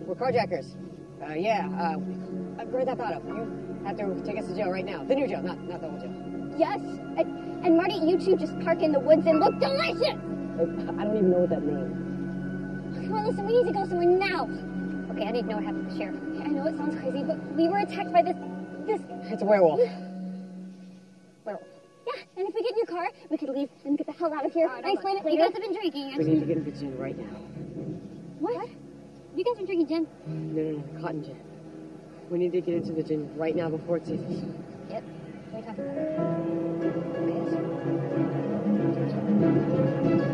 We're carjackers. Uh, yeah, uh, where'd that thought of? You have to take us to jail right now. The new jail, not, not the old jail. Yes. And, and Marty, you two just park in the woods and look delicious. I don't even know what that means. Come on, listen, we need to go somewhere now. Okay, I need to know what happened to the sheriff. I know it sounds crazy, but we were attacked by this, this... It's a werewolf. Werewolf. Yeah, and if we get in your car, we could leave and get the hell out of here. I explain it You later. guys have been drinking. I We need to get into the gin right now. What? You guys are drinking gin? No, no, no, cotton gin. We need to get into the gin right now before it seizes. Yep. What are you talking about? Okay,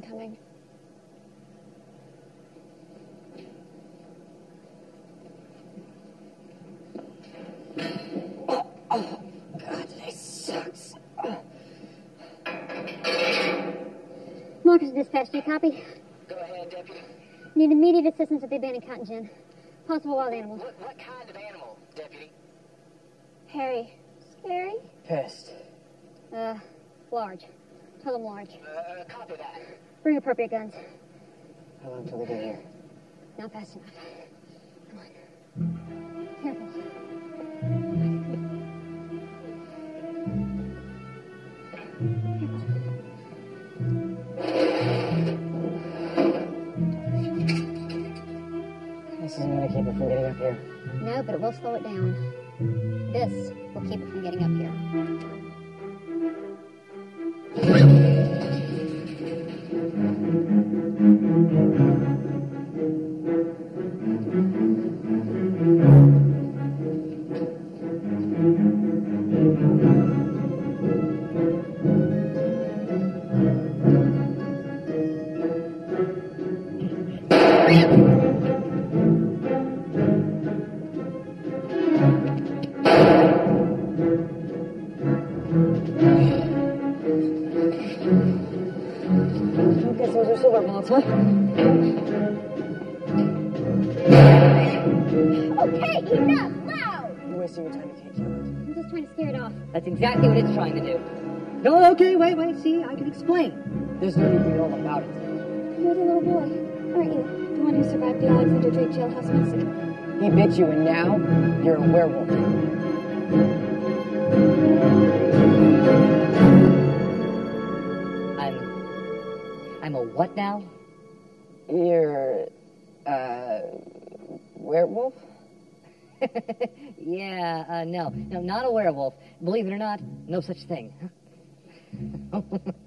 don't see this coming. God, this sucks. Marcus dispatched you, copy? Go ahead, Deputy. Need immediate assistance at the abandoned cotton gin. Possible wild animals. What, what kind of animal, Deputy? Hairy. Scary? Pissed. Uh, large. Tell them large. Uh, copy that. Bring appropriate guns. How long till we get here? Not fast enough. Come on. Hmm. Careful. This isn't gonna keep it from getting up here. No, but it will slow it down. This will keep it from getting up here. Thank you. That's exactly what it's trying to do. No, okay, wait, wait, see, I can explain. There's no need to know about it. You're the little boy, aren't you? The one who survived the Alexander Drake jailhouse massacre. He bit you, and now you're a werewolf. I'm. I'm a what now? You're, uh, werewolf? Yeah, uh, no. No, not a werewolf. Believe it or not, no such thing.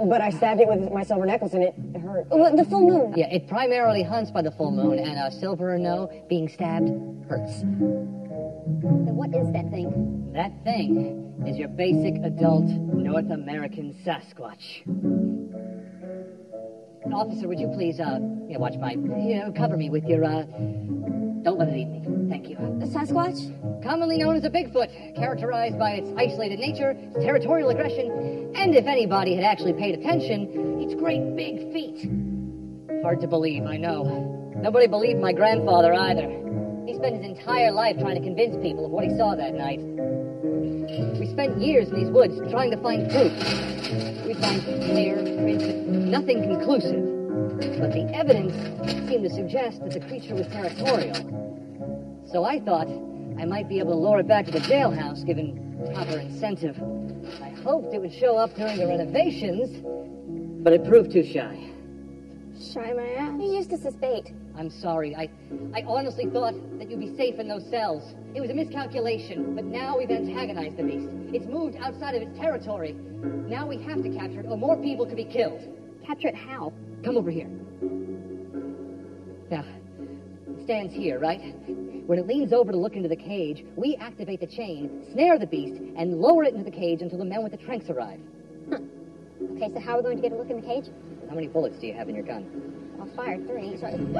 But I stabbed it with my silver necklace, and it hurt. What, the full moon? Yeah, it primarily hunts by the full moon, and uh, silver or no, being stabbed hurts. Then what is that thing? That thing is your basic adult North American Sasquatch. Officer, would you please, uh, yeah, watch my, you know, cover me with your, uh, don't let it eat me. Sasquatch? Commonly known as a Bigfoot, characterized by its isolated nature, its territorial aggression, and if anybody had actually paid attention, its great big feet. Hard to believe, I know. Nobody believed my grandfather either. He spent his entire life trying to convince people of what he saw that night. We spent years in these woods trying to find proof. We find hair, prints, nothing conclusive. But the evidence seemed to suggest that the creature was territorial. So I thought I might be able to lure it back to the jailhouse given proper incentive. I hoped it would show up during the renovations, but it proved too shy. Shy my ass. You used to suspect. I'm sorry. I, I honestly thought that you'd be safe in those cells. It was a miscalculation, but now we've antagonized the beast. It's moved outside of its territory. Now we have to capture it, or more people could be killed. Capture it how? Come over here. Now, it stands here, right? When it leans over to look into the cage, we activate the chain, snare the beast, and lower it into the cage until the men with the tranks arrive. Huh. Okay, so how are we going to get a look in the cage? How many bullets do you have in your gun? I'll fire three. Sorry. I'm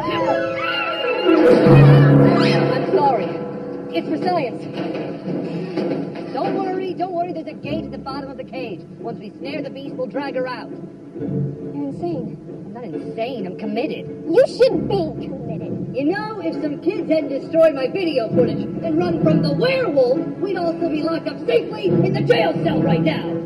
sorry. It's for science. Don't worry, don't worry. There's a gate at the bottom of the cage. Once we snare the beast, we'll drag her out. You're insane. Not insane. I'm committed. You should be committed. You know, if some kids hadn't destroyed my video footage and run from the werewolf, we'd all still be locked up safely in the jail cell right now.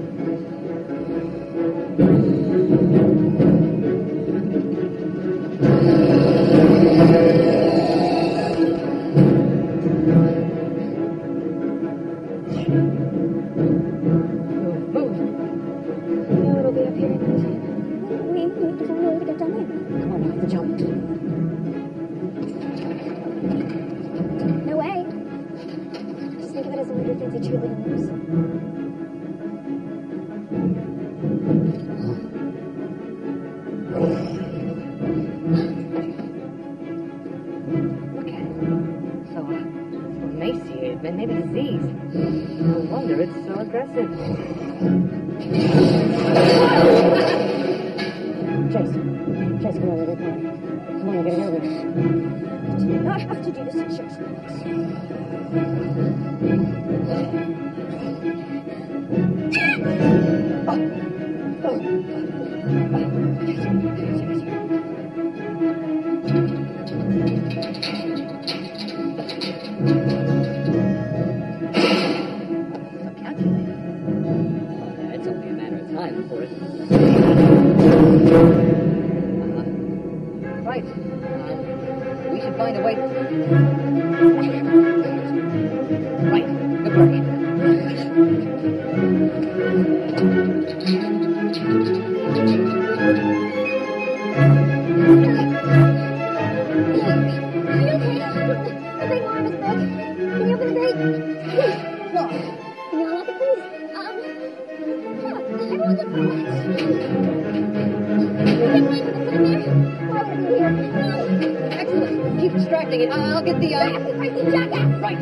Excellent. Keep distracting it. I'll get the. Uh... Crazy jackass. Right.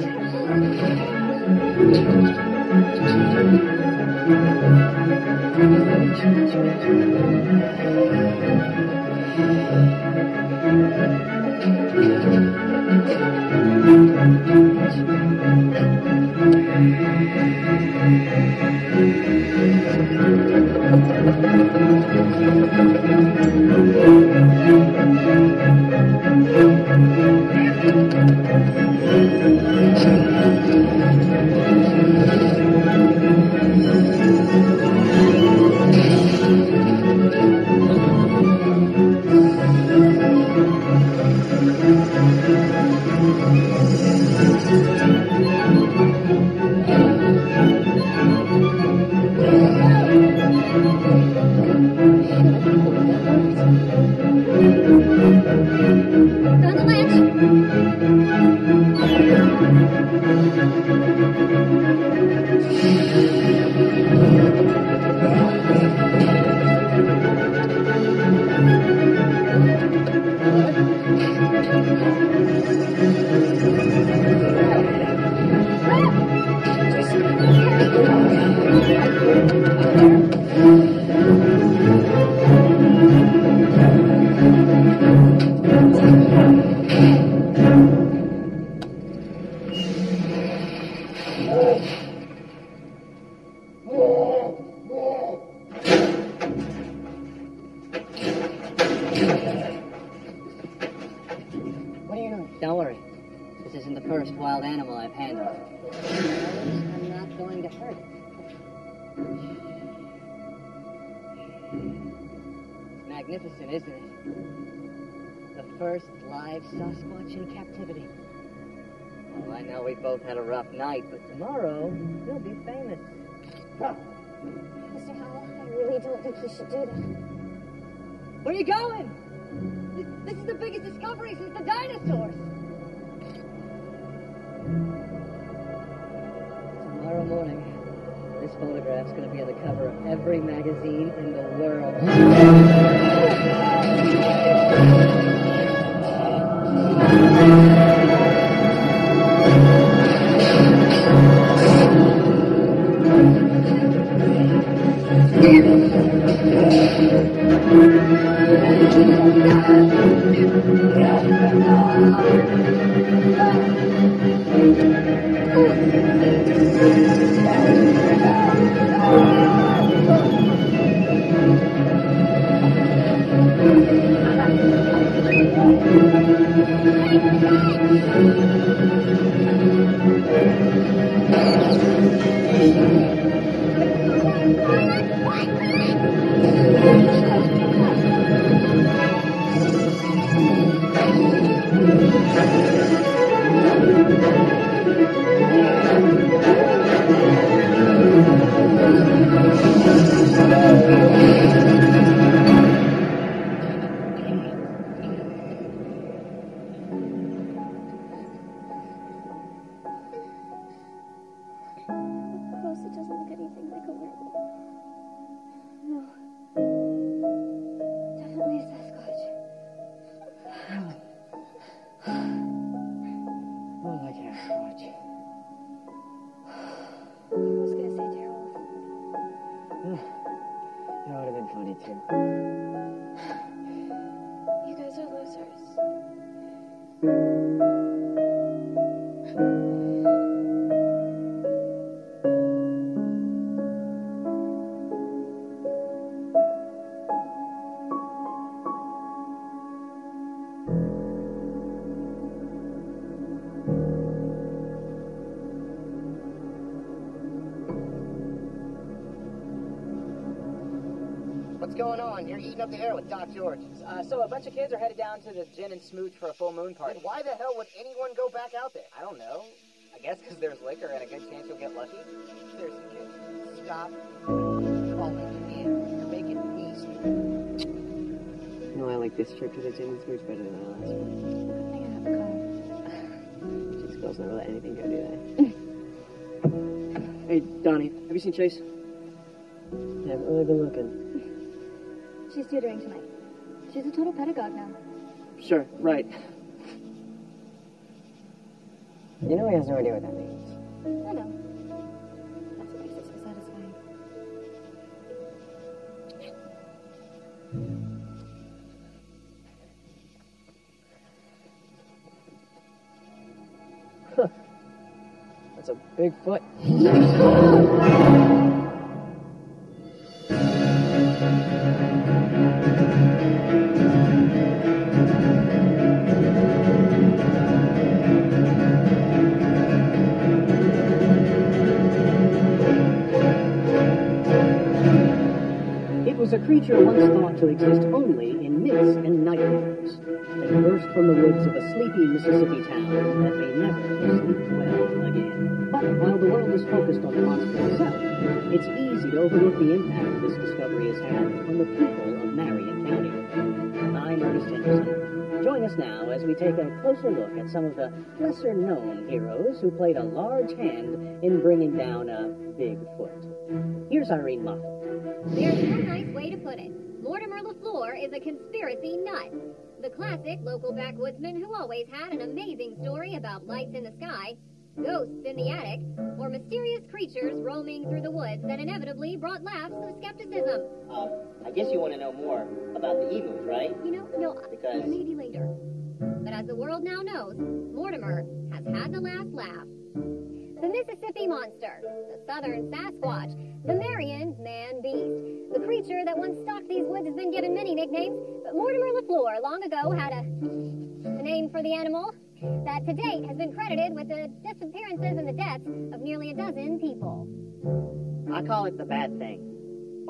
Had a rough night, but tomorrow we'll be famous. Mr. Howell, I really don't think you should do that. Where are you going? This is the biggest discovery since the dinosaurs. Tomorrow morning, this photograph's gonna be on the cover of every magazine in the world. On? You're eating up the air with Doc George. Uh, so a bunch of kids are headed down to the gin and smooch for a full moon party. Then why the hell would anyone go back out there? I don't know. I guess because there's liquor and a good chance you'll get lucky. Seriously, kids, stop calling me in. You're making me stupid. You know, I like this trip to the gin and smooch better than the last one. I have a car. These girls never let anything go, do they? hey, Donnie, have you seen Chase? I haven't really been looking. She's tutoring tonight. She's a total pedagogue now. Sure, right. You know he has no idea what that means. I know. That's what makes it so satisfying. That's a big foot. creature once thought to exist only in myths and nightmares, that burst from the woods of a sleepy Mississippi town that may never sleep well again. But while the world is focused on the monster itself, it's easy to overlook the impact this discovery has had on the people of Marion County. I'm Ernest Henderson. Join us now as we take a closer look at some of the lesser known heroes who played a large hand in bringing down a Bigfoot. Here's Irene Moffat. There's no nice way to put it. Mortimer LaFleur is a conspiracy nut. The classic local backwoodsman who always had an amazing story about lights in the sky, ghosts in the attic, or mysterious creatures roaming through the woods that inevitably brought laughs and skepticism. Um, I guess you want to know more about the emus, right? You know, no, Because- maybe later. But as the world now knows, Mortimer has had the last laugh. The Mississippi Monster, the Southern Sasquatch, the Marion Man Beast. The creature that once stalked these woods has been given many nicknames, but Mortimer LaFleur long ago had a, a name for the animal that to date has been credited with the disappearances and the deaths of nearly a dozen people. I call it the bad thing.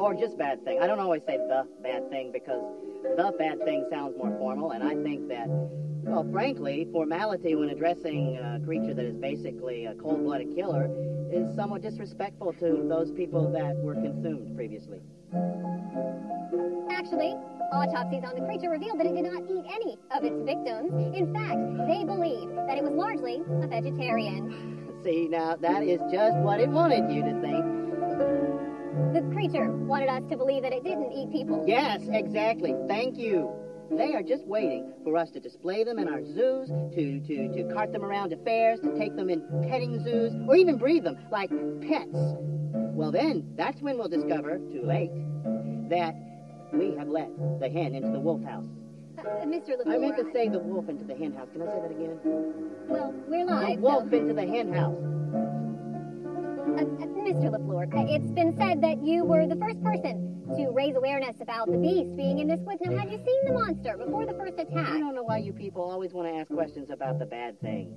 Or just bad thing. I don't always say the bad thing because the bad thing sounds more formal, and I think that, well, frankly, formality when addressing a creature that is basically a cold blooded killer is somewhat disrespectful to those people that were consumed previously. Actually, Autopsies on the creature revealed that it did not eat any of its victims. In fact, they believe that it was largely a vegetarian. See, now, that is just what it wanted you to think. The creature wanted us to believe that it didn't eat people. Yes, exactly. Thank you. They are just waiting for us to display them in our zoos, to, to, to cart them around to fairs, to take them in petting zoos, or even breed them like pets. Well, then, that's when we'll discover, too late, that we have let the hen into the wolf house. Uh, Mr. LaFleur. I meant to say the wolf into the hen house. Can I say that again? Well, we're live. The wolf so- into the hen house. Uh, uh, Mr. LaFleur, uh, it's been said that you were the first person to raise awareness about the beast being in this woods. Now, had you seen the monster before the first attack? I don't know why you people always want to ask questions about the bad thing.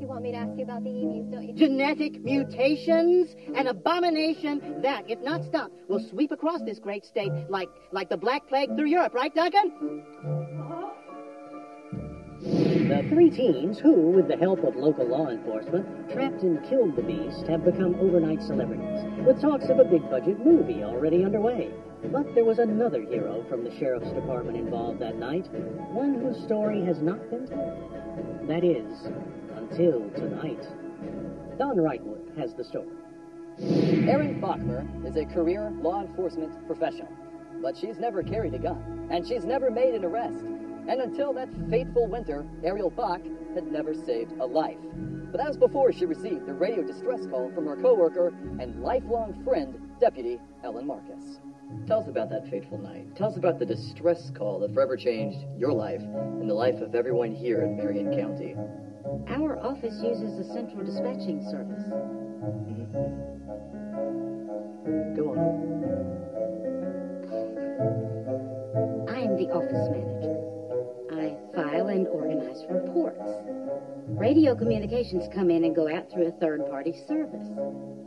You want me to ask you about the emus, don't you? Genetic mutations, an abomination that, if not stopped, will sweep across this great state like like the Black Plague through Europe, right, Duncan? The three teens who, with the help of local law enforcement, trapped and killed the beast have become overnight celebrities, with talks of a big budget movie already underway. But there was another hero from the sheriff's department involved that night, one whose story has not been told. That is, until tonight. Don Wrightwood has the story. Erin Bachmer is a career law enforcement professional, but she's never carried a gun, and she's never made an arrest. And until that fateful winter, Ariel Bach had never saved a life. But that was before she received the radio distress call from her coworker and lifelong friend, Deputy Ellen Marcus. Tell us about that fateful night. Tell us about the distress call that forever changed your life and the life of everyone here in Marion County. Our office uses a central dispatching service. Mm-hmm. Go on. I am the office manager. File and organize reports. Radio communications come in and go out through a third party service.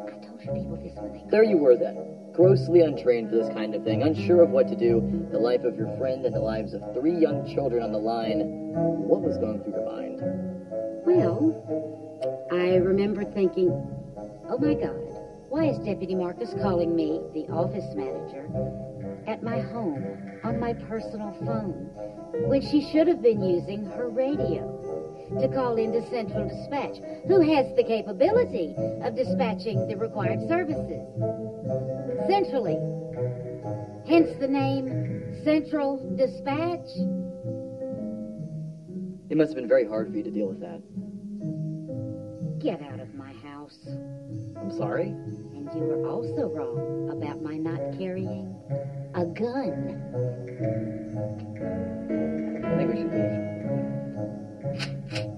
I told you people this when they There you were then, grossly untrained for this kind of thing, unsure of what to do, the life of your friend and the lives of three young children on the line. What was going through your mind? Well, I remember thinking, oh my God, why is Deputy Marcus calling me, the office manager, at my home on my personal phone when she should have been using her radio to call into Central Dispatch, who has the capability of dispatching the required services centrally. Hence the name Central Dispatch. It must have been very hard for you to deal with that. Get out of my house. I'm sorry. You were also wrong about my not carrying a gun.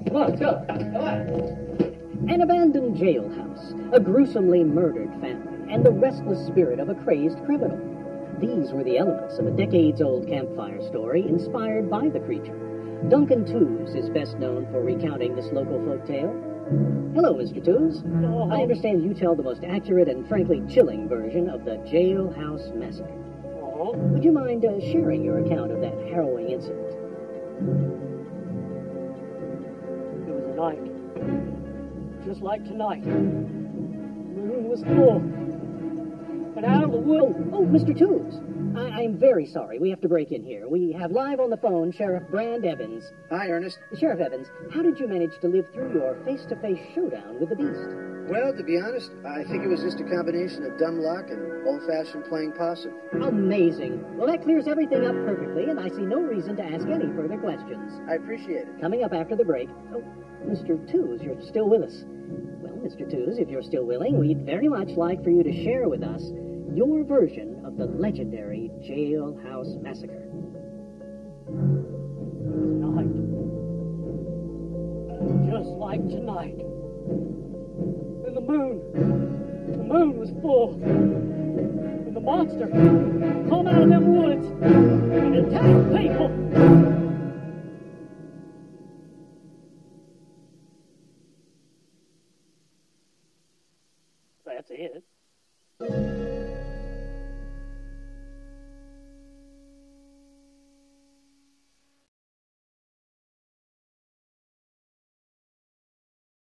Come on, let's go. Come on. An abandoned jailhouse, a gruesomely murdered family, and the restless spirit of a crazed criminal. These were the elements of a decades old campfire story inspired by the creature. Duncan Toos is best known for recounting this local folk tale. Hello, Mr. Toos. I understand you tell the most accurate and frankly chilling version of the jailhouse massacre. Would you mind uh, sharing your account of that harrowing incident? It was a night, just like tonight. The moon was full, and out of the wood. Oh, oh, Mr. Toombs. I- I'm very sorry. We have to break in here. We have live on the phone Sheriff Brand Evans. Hi, Ernest. Sheriff Evans, how did you manage to live through your face-to-face showdown with the beast? Well, to be honest, I think it was just a combination of dumb luck and old-fashioned playing possum. Amazing. Well, that clears everything up perfectly, and I see no reason to ask any further questions. I appreciate it. Coming up after the break. Oh, Mr. Tooze, you're still with us. Well, Mr. Tooze, if you're still willing, we'd very much like for you to share with us your version the legendary jailhouse massacre. Tonight, just like tonight. And the moon, the moon was full. And the monster come out of them woods and attacked people. That's it.